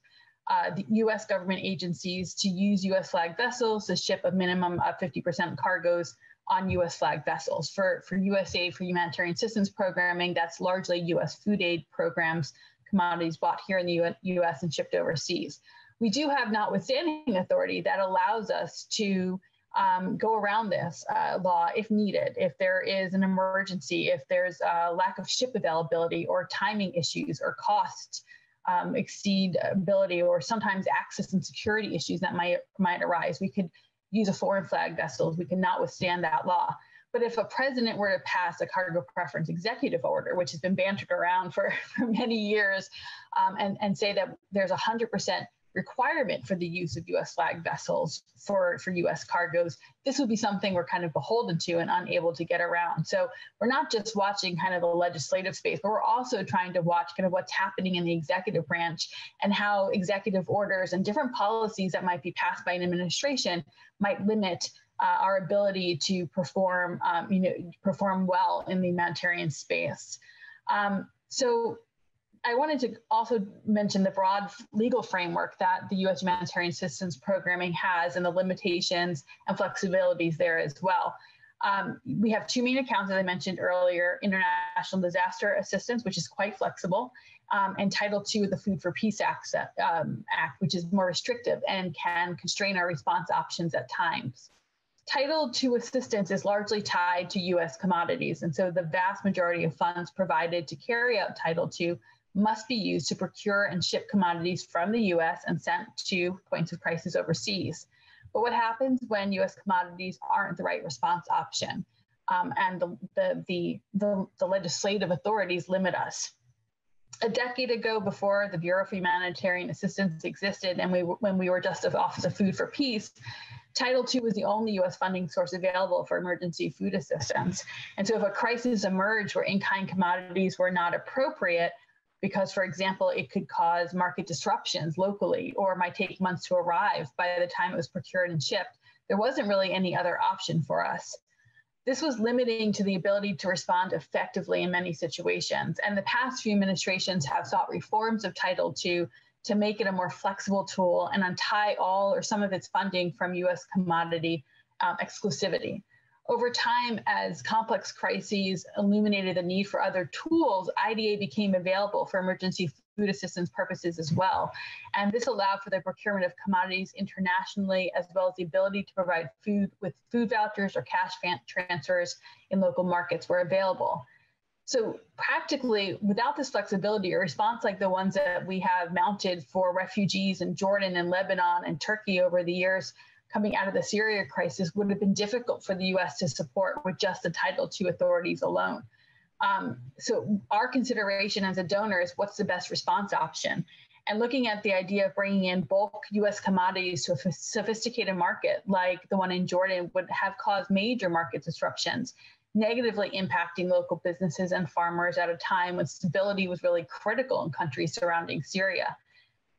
uh, the U.S. government agencies to use U.S. flag vessels to ship a minimum of 50% cargoes on U.S. flag vessels. For for USAID for humanitarian assistance programming, that's largely U.S. food aid programs, commodities bought here in the U.S. and shipped overseas we do have notwithstanding authority that allows us to um, go around this uh, law if needed, if there is an emergency, if there's a lack of ship availability or timing issues or costs um, exceed ability or sometimes access and security issues that might might arise. We could use a foreign flag vessels. We can notwithstand that law. But if a president were to pass a cargo preference executive order, which has been bantered around for, [laughs] for many years, um, and, and say that there's 100% requirement for the use of US flag vessels for, for US cargoes, this would be something we're kind of beholden to and unable to get around. So we're not just watching kind of the legislative space, but we're also trying to watch kind of what's happening in the executive branch and how executive orders and different policies that might be passed by an administration might limit uh, our ability to perform, um, you know, perform well in the humanitarian space. Um, so I wanted to also mention the broad legal framework that the U.S. humanitarian assistance programming has and the limitations and flexibilities there as well. Um, we have two main accounts, as I mentioned earlier international disaster assistance, which is quite flexible, um, and Title II of the Food for Peace Act, um, Act, which is more restrictive and can constrain our response options at times. Title II assistance is largely tied to US commodities, and so the vast majority of funds provided to carry out Title II must be used to procure and ship commodities from the US and sent to points of crisis overseas. But what happens when US commodities aren't the right response option? Um, and the, the, the, the, the legislative authorities limit us. A decade ago, before the Bureau for Humanitarian Assistance existed, and we, when we were just the Office of Food for Peace, Title II was the only US funding source available for emergency food assistance. And so, if a crisis emerged where in kind commodities were not appropriate, because, for example, it could cause market disruptions locally or might take months to arrive by the time it was procured and shipped. There wasn't really any other option for us. This was limiting to the ability to respond effectively in many situations. And the past few administrations have sought reforms of Title II to make it a more flexible tool and untie all or some of its funding from US commodity um, exclusivity over time, as complex crises illuminated the need for other tools, IDA became available for emergency food assistance purposes as well. And this allowed for the procurement of commodities internationally, as well as the ability to provide food with food vouchers or cash transfers in local markets where available. So, practically, without this flexibility, a response like the ones that we have mounted for refugees in Jordan and Lebanon and Turkey over the years coming out of the Syria crisis would have been difficult for the US to support with just the Title II authorities alone. Um, so, our consideration as a donor is what's the best response option? And looking at the idea of bringing in bulk US commodities to a sophisticated market like the one in Jordan would have caused major market disruptions, negatively impacting local businesses and farmers at a time when stability was really critical in countries surrounding Syria.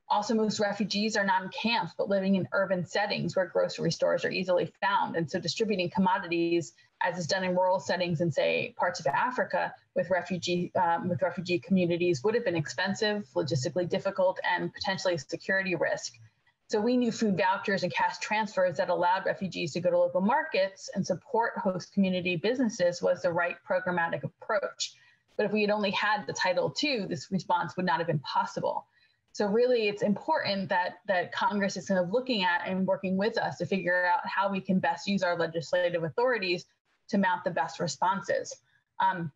Also, most refugees are not in camps, but living in urban settings where grocery stores are easily found. And so, distributing commodities, as is done in rural settings in, say, parts of Africa with refugee um, with refugee communities, would have been expensive, logistically difficult, and potentially a security risk. So we knew food vouchers and cash transfers that allowed refugees to go to local markets and support host community businesses was the right programmatic approach. But if we had only had the Title II, this response would not have been possible. So really, it's important that that Congress is kind of looking at and working with us to figure out how we can best use our legislative authorities to mount the best responses. Um,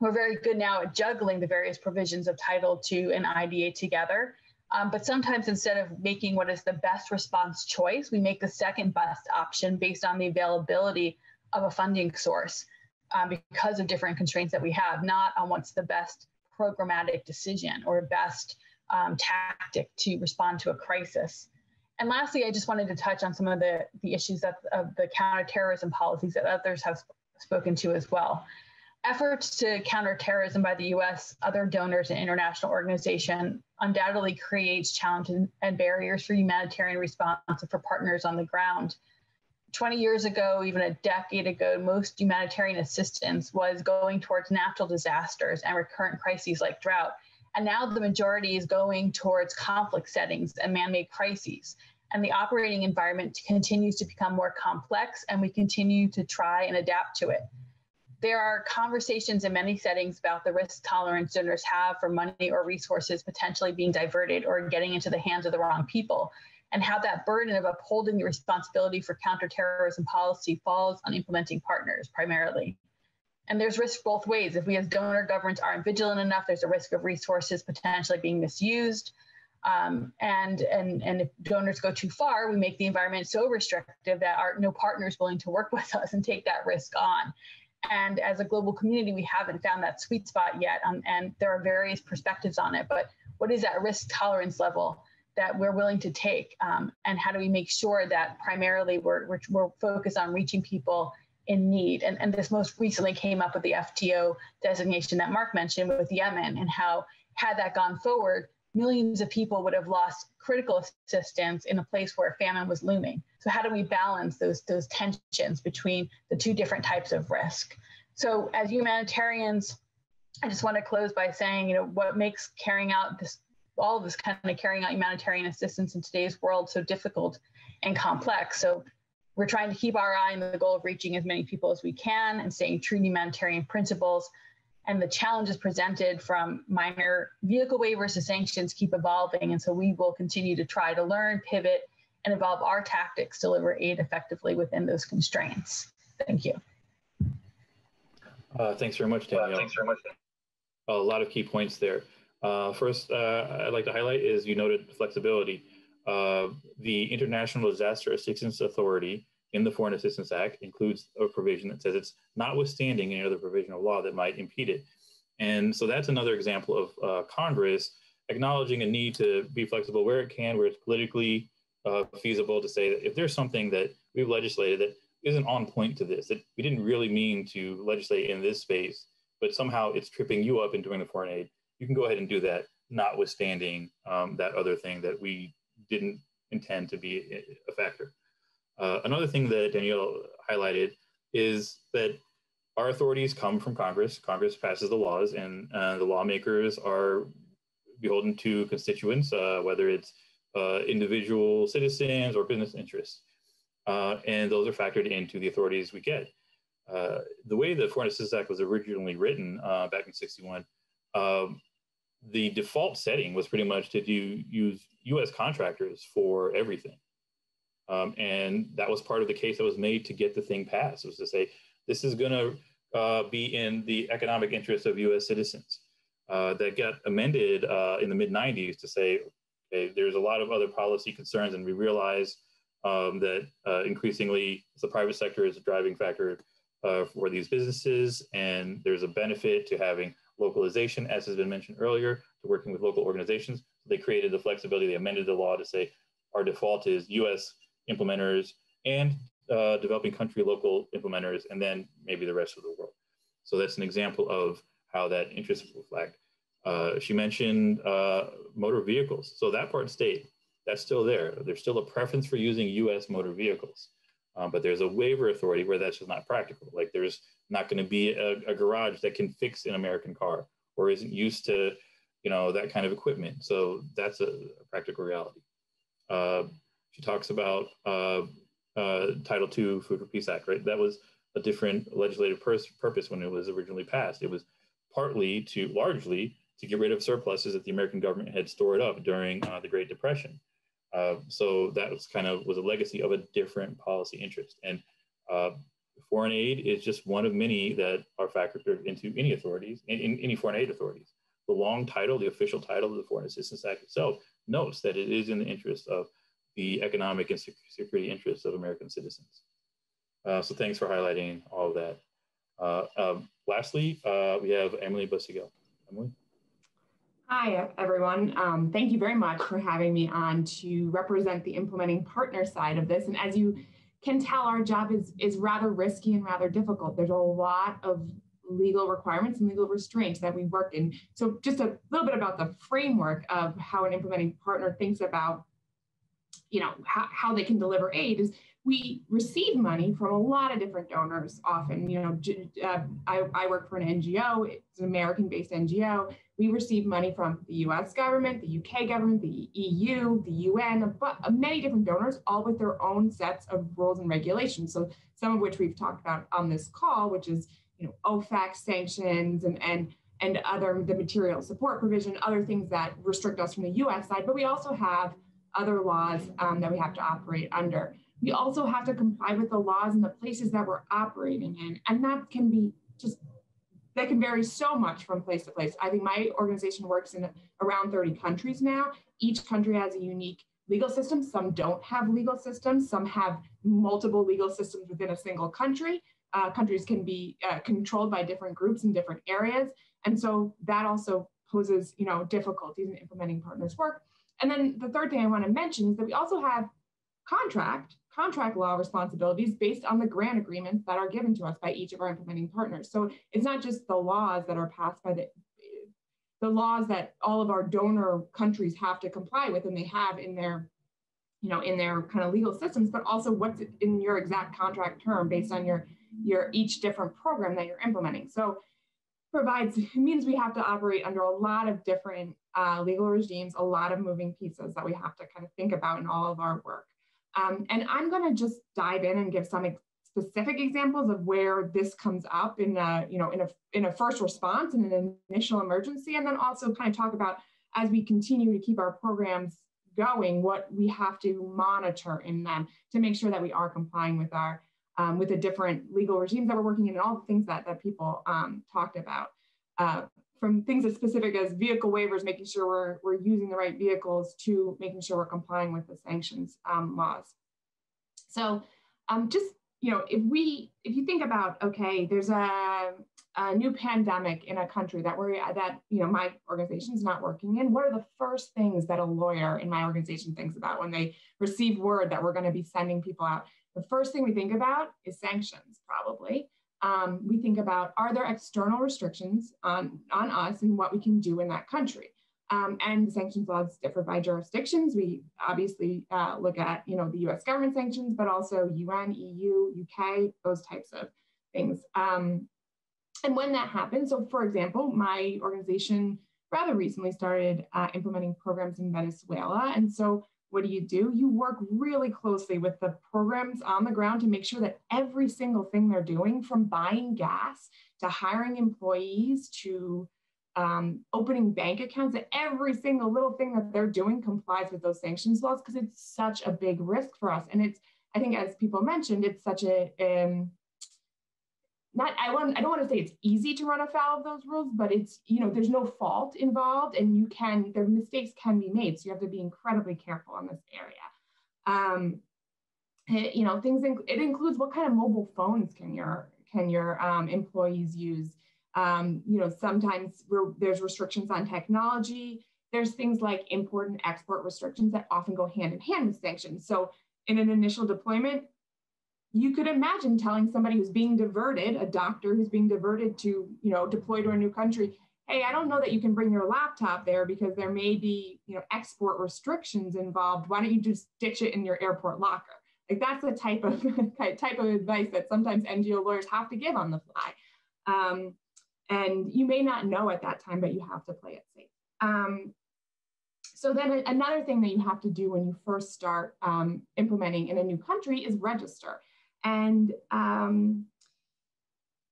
we're very good now at juggling the various provisions of Title II and IDA together. Um, but sometimes instead of making what is the best response choice, we make the second best option based on the availability of a funding source um, because of different constraints that we have, not on what's the best programmatic decision or best um, tactic to respond to a crisis. And lastly, I just wanted to touch on some of the, the issues of the counterterrorism policies that others have spoken to as well. Efforts to counter terrorism by the US, other donors, and international organizations undoubtedly creates challenges and barriers for humanitarian response and for partners on the ground. 20 years ago, even a decade ago, most humanitarian assistance was going towards natural disasters and recurrent crises like drought. And now the majority is going towards conflict settings and man made crises. And the operating environment continues to become more complex, and we continue to try and adapt to it. There are conversations in many settings about the risk tolerance donors have for money or resources potentially being diverted or getting into the hands of the wrong people, and how that burden of upholding the responsibility for counterterrorism policy falls on implementing partners primarily. And there's risk both ways. If we as donor governments aren't vigilant enough, there's a risk of resources potentially being misused. Um, and, and, and if donors go too far, we make the environment so restrictive that our no partners willing to work [laughs] with us and take that risk on. And as a global community, we haven't found that sweet spot yet. Um, and there are various perspectives on it. But what is that risk tolerance level? that we're willing to take um, and how do we make sure that primarily we're, we're, we're, focused on reaching people in need. And, and this most recently came up with the fto designation that mark mentioned with yemen and how had that gone forward millions of people would have lost critical assistance in a place where famine was looming. So how do we balance those those tensions between the two different types of risk? So as humanitarians i just want to close by saying you know what makes carrying out this all of this kind of carrying out humanitarian assistance in today's world so difficult and complex. So we're trying to keep our eye on the goal of reaching as many people as we can and staying true to humanitarian principles. And the challenges presented from minor vehicle waivers to sanctions keep evolving. And so we will continue to try to learn, pivot, and evolve our tactics to deliver aid effectively within those constraints. Thank you. Uh, thanks very much, Danielle. Uh, thanks very much. A lot of key points there. Uh, first, uh, I'd like to highlight is you noted flexibility. Uh, the International Disaster Assistance Authority in the Foreign Assistance Act includes a provision that says it's notwithstanding any other provision of law that might impede it. And so that's another example of uh, Congress acknowledging a need to be flexible where it can, where it's politically uh, feasible to say that if there's something that we've legislated that isn't on point to this, that we didn't really mean to legislate in this space, but somehow it's tripping you up in doing the foreign aid, you can go ahead and do that, notwithstanding um, that other thing that we didn't intend to be a factor. Uh, another thing that Danielle highlighted is that our authorities come from Congress. Congress passes the laws, and uh, the lawmakers are beholden to constituents, uh, whether it's uh, individual citizens or business interests. Uh, and those are factored into the authorities we get. Uh, the way the Foreign Assistance Act was originally written back in 61, um, the default setting was pretty much to do use U.S. contractors for everything, um, and that was part of the case that was made to get the thing passed. Was to say this is going to uh, be in the economic interest of U.S. citizens. Uh, that got amended uh, in the mid '90s to say okay, there's a lot of other policy concerns, and we realize um, that uh, increasingly the private sector is a driving factor uh, for these businesses, and there's a benefit to having localization, as has been mentioned earlier, to working with local organizations. They created the flexibility, they amended the law to say our default is US implementers and uh, developing country local implementers, and then maybe the rest of the world. So that's an example of how that interest was flagged. Uh, she mentioned uh, motor vehicles. So that part stayed. That's still there. There's still a preference for using US motor vehicles. Um, but there's a waiver authority where that's just not practical. Like there's not going to be a, a, garage that can fix an American car or isn't used to, you know, that kind of equipment. So that's a, a practical reality. Uh, she talks about uh, uh, Title II Food for Peace Act, right? That was a different legislative purpose when it was originally passed. It was partly to largely to get rid of surpluses that the American government had stored up during uh, the Great Depression. Uh, so that was kind of was a legacy of a different policy interest. And uh, foreign aid is just one of many that are factored into any authorities, in, in, any foreign aid authorities. The long title, the official title of the Foreign Assistance Act itself notes that it is in the interest of the economic and security interests of American citizens. Uh, so thanks for highlighting all of that. Uh, um, lastly, uh, we have Emily Bussigel. Emily? Hi, everyone. Um, thank you very much for having me on to represent the implementing partner side of this. And as you can tell, our job is, is rather risky and rather difficult. There's a lot of legal requirements and legal restraints that we work in. So just a little bit about the framework of how an implementing partner thinks about, you know, how, how they can deliver aid is we receive money from a lot of different donors often you know uh, I, I, work for an ngo it's an american based ngo we receive money from the us government the uk government the eu the un but many different donors all with their own sets of rules and regulations so some of which we've talked about on this call which is you know ofac sanctions and and and other the material support provision other things that restrict us from the us side but we also have other laws um, that we have to operate under we also have to comply with the laws in the places that we're operating in. And that can be just, that can vary so much from place to place. I think my organization works in around 30 countries now. Each country has a unique legal system. Some don't have legal systems. Some have multiple legal systems within a single country. Uh, countries can be uh, controlled by different groups in different areas. And so that also poses, you know, difficulties in implementing partners' work. And then the third thing I want to mention is that we also have contract contract law responsibilities based on the grant agreements that are given to us by each of our implementing partners. So it's not just the laws that are passed by the the laws that all of our donor countries have to comply with and they have in their you know in their kind of legal systems but also what's in your exact contract term based on your your each different program that you're implementing so provides means we have to operate under a lot of different uh, legal regimes a lot of moving pieces that we have to kind of think about in all of our work um, and i'm going to just dive in and give some specific examples of where this comes up in a, you know, in a, in a first response and an initial emergency, and then also kind of talk about as we continue to keep our programs going, what we have to monitor in them to make sure that we are complying with our um, with the different legal regimes that we're working in and all the things that, that people um, talked about. Uh, from things as specific as vehicle waivers, making sure we're, we're using the right vehicles to making sure we're complying with the sanctions um, laws. So um, just you know, if we, if you think about, okay, there's a, a new pandemic in a country that we're that you know my organization is not working in, what are the first things that a lawyer in my organization thinks about when they receive word that we're going to be sending people out? The first thing we think about is sanctions, probably. Um, we think about are there external restrictions on, on us and what we can do in that country? Um, and the sanctions laws differ by jurisdictions. We obviously uh, look at, you know, the U.S. government sanctions, but also UN, EU, UK, those types of things. Um, and when that happens, so for example, my organization rather recently started uh, implementing programs in Venezuela. And so what do you do? You work really closely with the programs on the ground to make sure that every single thing they're doing, from buying gas to hiring employees to um, opening bank accounts, that every single little thing that they're doing complies with those sanctions laws because it's such a big risk for us. And it's, I think, as people mentioned, it's such a um, not I want I don't want to say it's easy to run afoul of those rules, but it's you know there's no fault involved, and you can their mistakes can be made, so you have to be incredibly careful in this area. Um, it, you know things it includes what kind of mobile phones can your can your um, employees use um, you know, sometimes there's restrictions on technology. There's things like import and export restrictions that often go hand in hand with sanctions. So in an initial deployment, you could imagine telling somebody who's being diverted, a doctor who's being diverted to, you know, deploy to a new country, hey, I don't know that you can bring your laptop there because there may be, you know, export restrictions involved. Why don't you just ditch it in your airport locker? Like that's the type of [laughs] type of advice that sometimes NGO lawyers have to give on the fly. Um, and you may not know at that time, but you have to play it safe. Um, so then another thing that you have to do when you first start um, implementing in a new country is register. And um,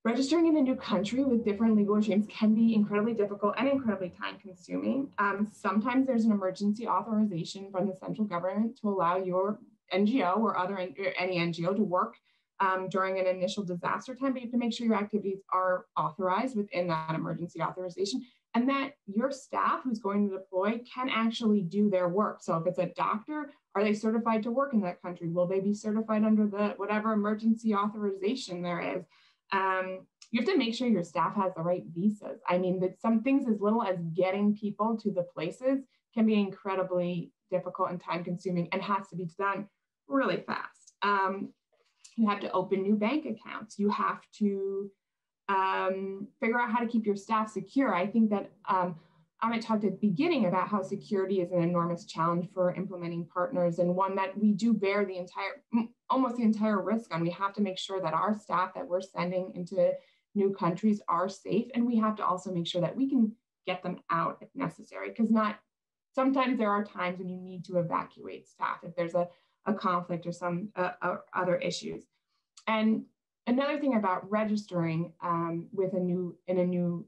registering in a new country with different legal regimes can be incredibly difficult and incredibly time consuming. Um, sometimes there's an emergency authorization from the central government to allow your NGO or other any NGO to work um, during an initial disaster time, but you have to make sure your activities are authorized within that emergency authorization and that your staff who's going to deploy can actually do their work. So if it's a doctor, are they certified to work in that country? Will they be certified under the whatever emergency authorization there is? Um, you have to make sure your staff has the right visas. I mean, that some things as little as getting people to the places can be incredibly difficult and time consuming and has to be done really fast. Um, you have to open new bank accounts. You have to um, figure out how to keep your staff secure. I think that um, Amit talked at the beginning about how security is an enormous challenge for implementing partners and one that we do bear the entire, almost the entire risk on. We have to make sure that our staff that we're sending into new countries are safe. And we have to also make sure that we can get them out if necessary, because not, sometimes there are times when you need to evacuate staff if there's a, a conflict or some uh, uh, other issues. And another thing about registering um, with a new in a new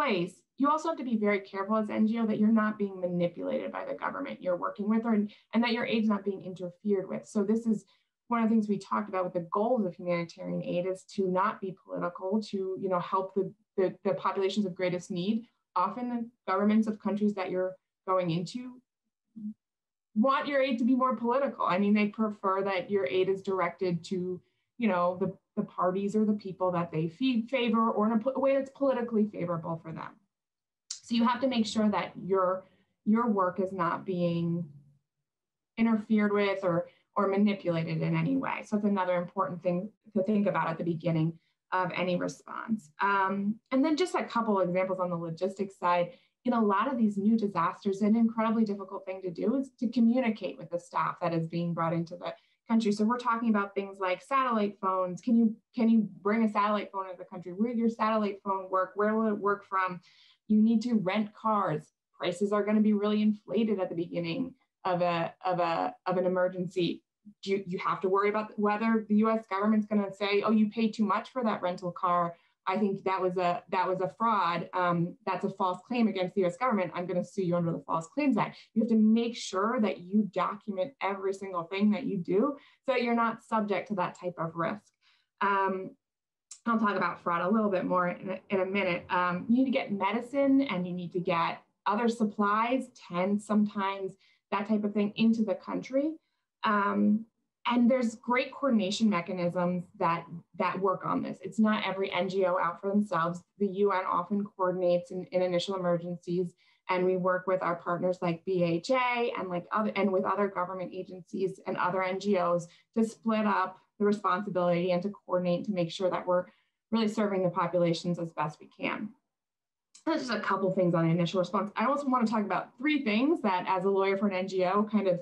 place, you also have to be very careful as NGO that you're not being manipulated by the government you're working with, or and that your aid's not being interfered with. So this is one of the things we talked about with the goals of humanitarian aid is to not be political, to you know help the, the, the populations of greatest need. Often the governments of countries that you're going into want your aid to be more political. I mean, they prefer that your aid is directed to you know, the, the parties or the people that they favor or in a, way that's politically favorable for them. So you have to make sure that your your work is not being interfered with or or manipulated in any way. So it's another important thing to think about at the beginning of any response. Um, and then just a couple examples on the logistics side. In a lot of these new disasters, an incredibly difficult thing to do is to communicate with the staff that is being brought into the country. So we're talking about things like satellite phones. Can you can you bring a satellite phone into the country? Where your satellite phone work? Where will it work from? You need to rent cars. Prices are going to be really inflated at the beginning of a of a of an emergency. You you have to worry about whether the U.S. government's going to say, "Oh, you paid too much for that rental car." I think that was a that was a fraud. Um, that's a false claim against the U.S. government. I'm going to sue you under the False Claims Act. You have to make sure that you document every single thing that you do, so that you're not subject to that type of risk. Um, I'll talk about fraud a little bit more in a, in a minute. Um, you need to get medicine and you need to get other supplies, tents sometimes, that type of thing into the country. Um, and there's great coordination mechanisms that that work on this. It's not every ngo out for themselves. The un often coordinates in, in initial emergencies and we work with our partners like bha and like other and with other government agencies and other ngos to split up the responsibility and to coordinate to make sure that we're really serving the populations as best we can. That's just a couple things on the initial response. I also want to talk about three things that as a lawyer for an ngo kind of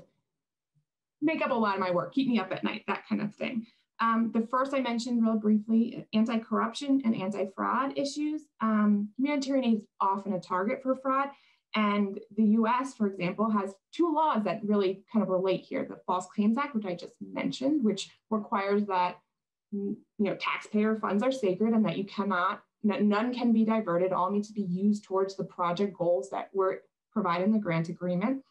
make up a lot of my work, keep me up at night, that kind of thing. Um, the first I mentioned real briefly, anti-corruption and anti-fraud issues. Um, humanitarian aid is often a target for fraud. And the US, for example, has two laws that really kind of relate here. The False Claims Act, which I just mentioned, which requires that you know, taxpayer funds are sacred and that you cannot, none can be diverted, all needs to be used towards the project goals that were provided in the grant agreement.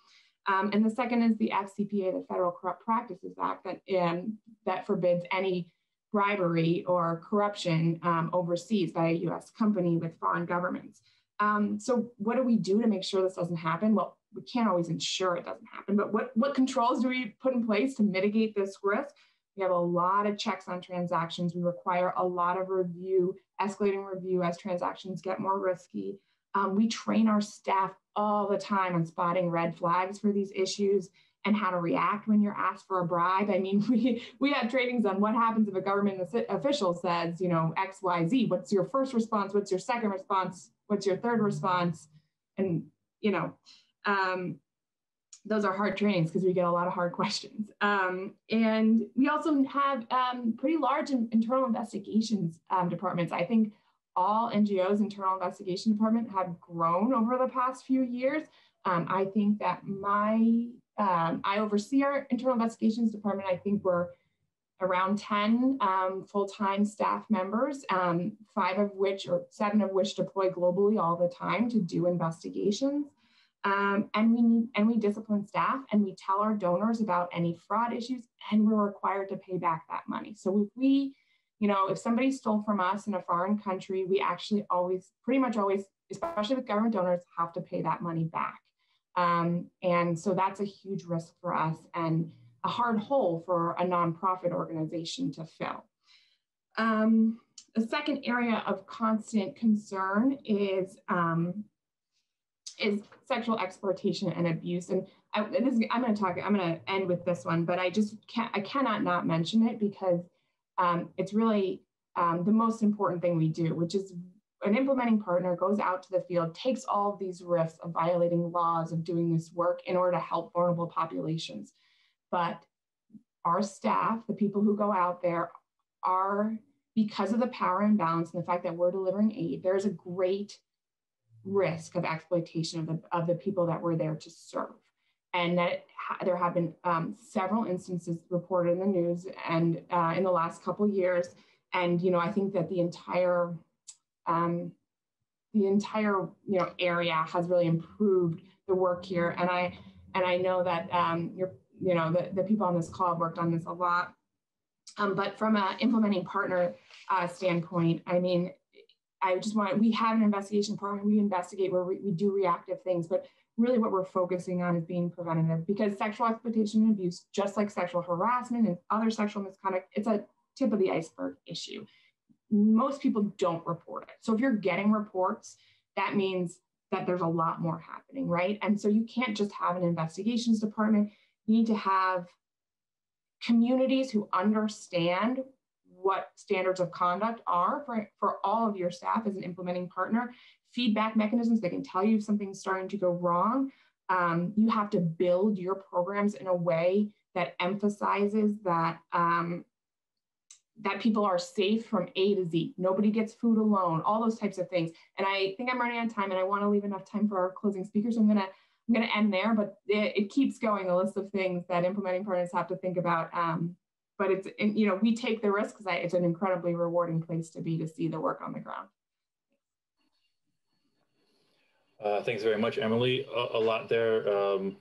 Um, and the second is the FCPA, the Federal Corrupt Practices Act, that, um, that forbids any bribery or corruption um, overseas by a US company with foreign governments. Um, so what do we do to make sure this doesn't happen? Well, we can't always ensure it doesn't happen, but what, what controls do we put in place to mitigate this risk? We have a lot of checks on transactions. We require a lot of review, escalating review as transactions get more risky. Um, we train our staff all the time on spotting red flags for these issues and how to react when you're asked for a bribe. I mean, [laughs] we we have trainings on what happens if a government official says, you know, X, Y, Z. What's your first response? What's your second response? What's your third response? And you know, um, those are hard trainings because we get a lot of hard questions. Um, and we also have um, pretty large internal investigations um, departments. I think all NGOs, internal investigation department, have grown over the past few years. Um, I think that my, um, I oversee our internal investigations department. I think we're around 10 um, full-time staff members, um, five of which or seven of which deploy globally all the time to do investigations. Um, and we and we discipline staff and we tell our donors about any fraud issues and we're required to pay back that money. So if we you know, if somebody stole from us in a foreign country, we actually always, pretty much always, especially with government donors, have to pay that money back. Um, and so that's a huge risk for us and a hard hole for a nonprofit organization to fill. Um, the second area of constant concern is um, is sexual exploitation and abuse. And I, I'm going to talk. I'm going to end with this one, but I just can't. I cannot not mention it because um, it's really um, the most important thing we do, which is an implementing partner goes out to the field, takes all of these risks of violating laws, of doing this work in order to help vulnerable populations. But our staff, the people who go out there, are because of the power imbalance and the fact that we're delivering aid, there's a great risk of exploitation of the, of the people that we're there to serve and that ha- there have been um, several instances reported in the news and uh, in the last couple years. And you know, I think that the entire um, the entire you know area has really improved the work here. And I and I know that um, you're you know the, the people on this call have worked on this a lot. Um, but from an implementing partner uh, standpoint, I mean, I just want we have an investigation department. We investigate where we, we do reactive things, but really what we're focusing on is being preventative because sexual exploitation and abuse, just like sexual harassment and other sexual misconduct, it's a tip of the iceberg issue. Most people don't report it. So if you're getting reports, that means that there's a lot more happening, right? And so you can't just have an investigations department. You need to have communities who understand what standards of conduct are for, for all of your staff as an implementing partner, feedback mechanisms that can tell you if something's starting to go wrong. Um, you have to build your programs in a way that emphasizes that um, that people are safe from A to Z. Nobody gets food alone, all those types of things. And I think I'm running out of time and I want to leave enough time for our closing speakers. So I'm to I'm to end there, but it, it, keeps going, a list of things that implementing partners have to think about. Um, but it's, you know, we take the risk because it's an incredibly rewarding place to be to see the work on the ground. Uh, thanks very much, Emily. A, a lot there. Um,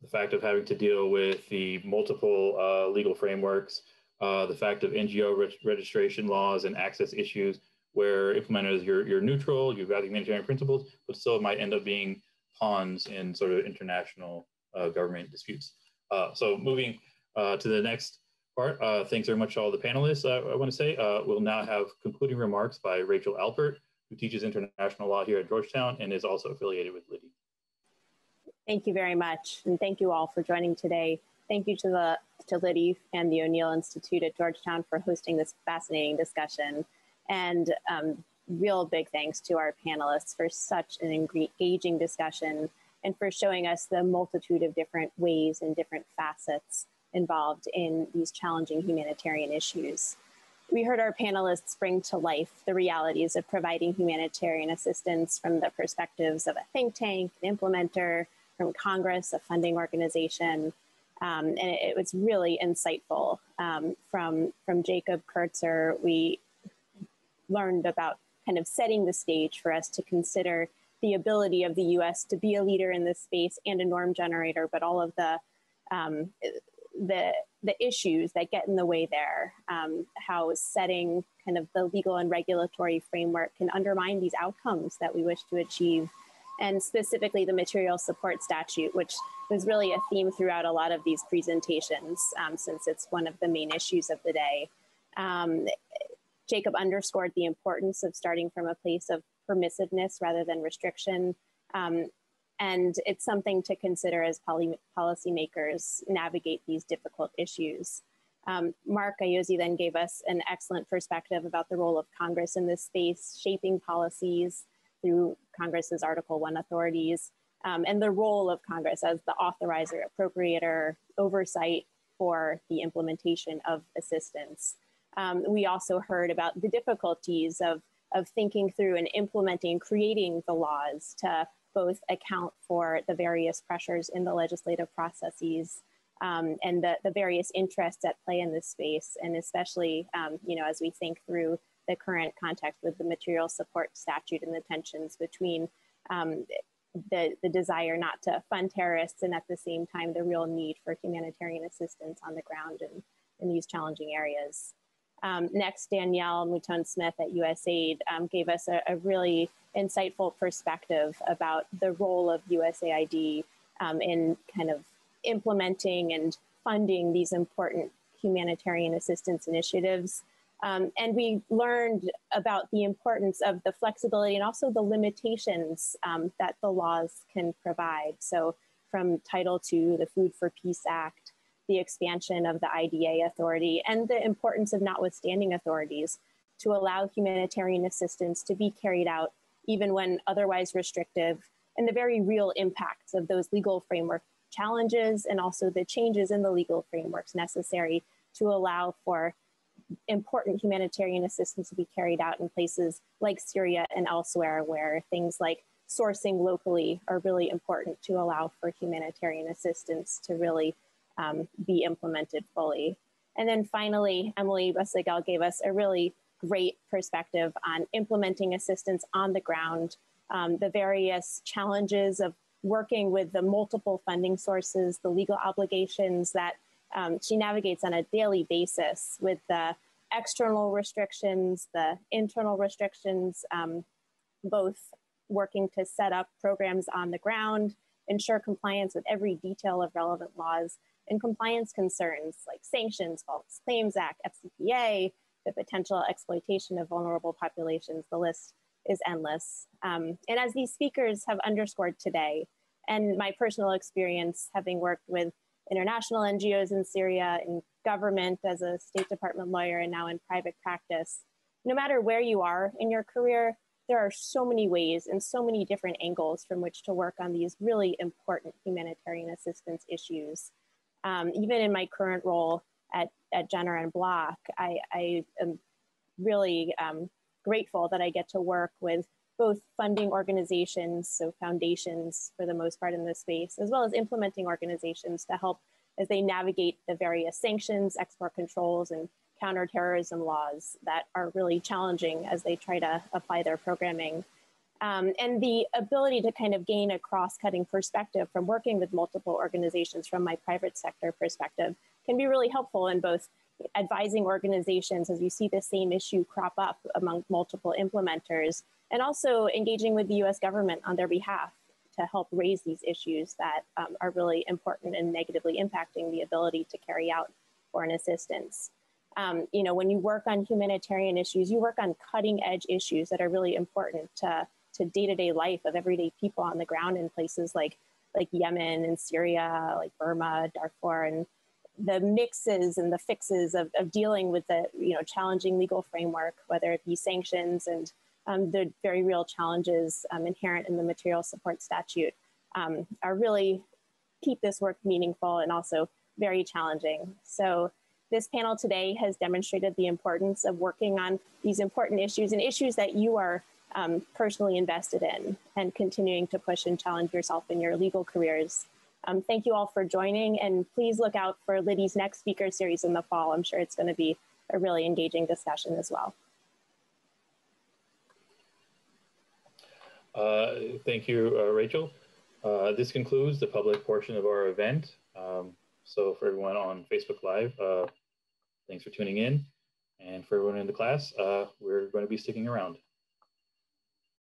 the fact of having to deal with the multiple uh, legal frameworks, uh, the fact of NGO re registration laws and access issues where implementers, you're, you're neutral, you've got the humanitarian principles, but still might end up being pawns in sort of international uh, government disputes. Uh, so moving uh, to the next part, thanks very much to all the panelists, I want to say. we'll now have concluding remarks by Rachel Alpert, who teaches international law here at Georgetown and is also affiliated with LIDI. Thank you very much. And thank you all for joining today. Thank you to the to LIDI and the O'Neill Institute at Georgetown for hosting this fascinating discussion. And um, real big thanks to our panelists for such an engaging discussion and for showing us the multitude of different ways and different facets involved in these challenging humanitarian issues. We heard our panelists bring to life the realities of providing humanitarian assistance from the perspectives of a think tank, an implementer, from Congress, a funding organization. Um, and it, it, was really insightful. Um, from, from Jacob Kurtzer, we learned about kind of setting the stage for us to consider the ability of the US to be a leader in this space and a norm generator, but all of the um, the the issues that get in the way there, um, how setting kind of the legal and regulatory framework can undermine these outcomes that we wish to achieve, and specifically the material support statute, which was really a theme throughout a lot of these presentations, um, since it's one of the main issues of the day. Um, Jacob underscored the importance of starting from a place of permissiveness rather than restriction. Um, and it's something to consider as poly- policymakers navigate these difficult issues. Um, Mark Iozzi then gave us an excellent perspective about the role of Congress in this space, shaping policies through Congress's Article 1 authorities, um, and the role of Congress as the authorizer, appropriator, oversight for the implementation of assistance. Um, we also heard about the difficulties of, of thinking through and implementing, creating the laws to both account for the various pressures in the legislative processes um, and the, the various interests at play in this space, and especially, um, you know, as we think through the current context with the material support statute and the tensions between um, the, the desire not to fund terrorists and at the same time the real need for humanitarian assistance on the ground in, in these challenging areas. Um, next, Danielle Mutone Smith at USAID um, gave us a, a, really insightful perspective about the role of USAID um, in kind of implementing and funding these important humanitarian assistance initiatives. Um, and we learned about the importance of the flexibility and also the limitations um, that the laws can provide. So, from Title II, the Food for Peace Act, the expansion of the IDA authority, and the importance of notwithstanding authorities to allow humanitarian assistance to be carried out even when otherwise restrictive, and the very real impacts of those legal framework challenges and also the changes in the legal frameworks necessary to allow for important humanitarian assistance to be carried out in places like Syria and elsewhere, where things like sourcing locally are really important to allow for humanitarian assistance to really um, be implemented fully. And then finally, Emily Bussigel gave us a really great perspective on implementing assistance on the ground, um, the various challenges of working with the multiple funding sources, the legal obligations that um, she navigates on a daily basis with the external restrictions, the internal restrictions, um, both working to set up programs on the ground, ensure compliance with every detail of relevant laws, and compliance concerns like sanctions, False Claims Act, FCPA, the potential exploitation of vulnerable populations. The list is endless. Um, and as these speakers have underscored today, and my personal experience having worked with international NGOs in Syria, in government as a State Department lawyer, and now in private practice, no matter where you are in your career, there are so many ways and so many different angles from which to work on these really important humanitarian assistance issues. Um, even in my current role at, at Jenner and Block, I, I am really um, grateful that I get to work with both funding organizations, so foundations for the most part in this space, as well as implementing organizations to help as they navigate the various sanctions, export controls, and counterterrorism laws that are really challenging as they try to apply their programming. Um, and the ability to kind of gain a cross-cutting perspective from working with multiple organizations from my private sector perspective can be really helpful in both advising organizations as you see the same issue crop up among multiple implementers, and also engaging with the US government on their behalf to help raise these issues that um, are really important and negatively impacting the ability to carry out foreign assistance. Um, you know, when you work on humanitarian issues, you work on cutting edge issues that are really important to, to day-to-day life of everyday people on the ground in places like, like Yemen and Syria, like Burma, Darfur, and the mixes and the fixes of, of dealing with the you know challenging legal framework, whether it be sanctions and um, the very real challenges um, inherent in the material support statute, um, are really keep this work meaningful and also very challenging. So this panel today has demonstrated the importance of working on these important issues and issues that you are um, personally invested in and continuing to push and challenge yourself in your legal careers. Um, thank you all for joining and please look out for LIDI's next speaker series in the fall. I'm sure it's gonna be a really engaging discussion as well. Uh, thank you, uh, Rachel. Uh, this concludes the public portion of our event. Um, so for everyone on Facebook Live, uh, thanks for tuning in. And for everyone in the class, uh, we're going to be sticking around.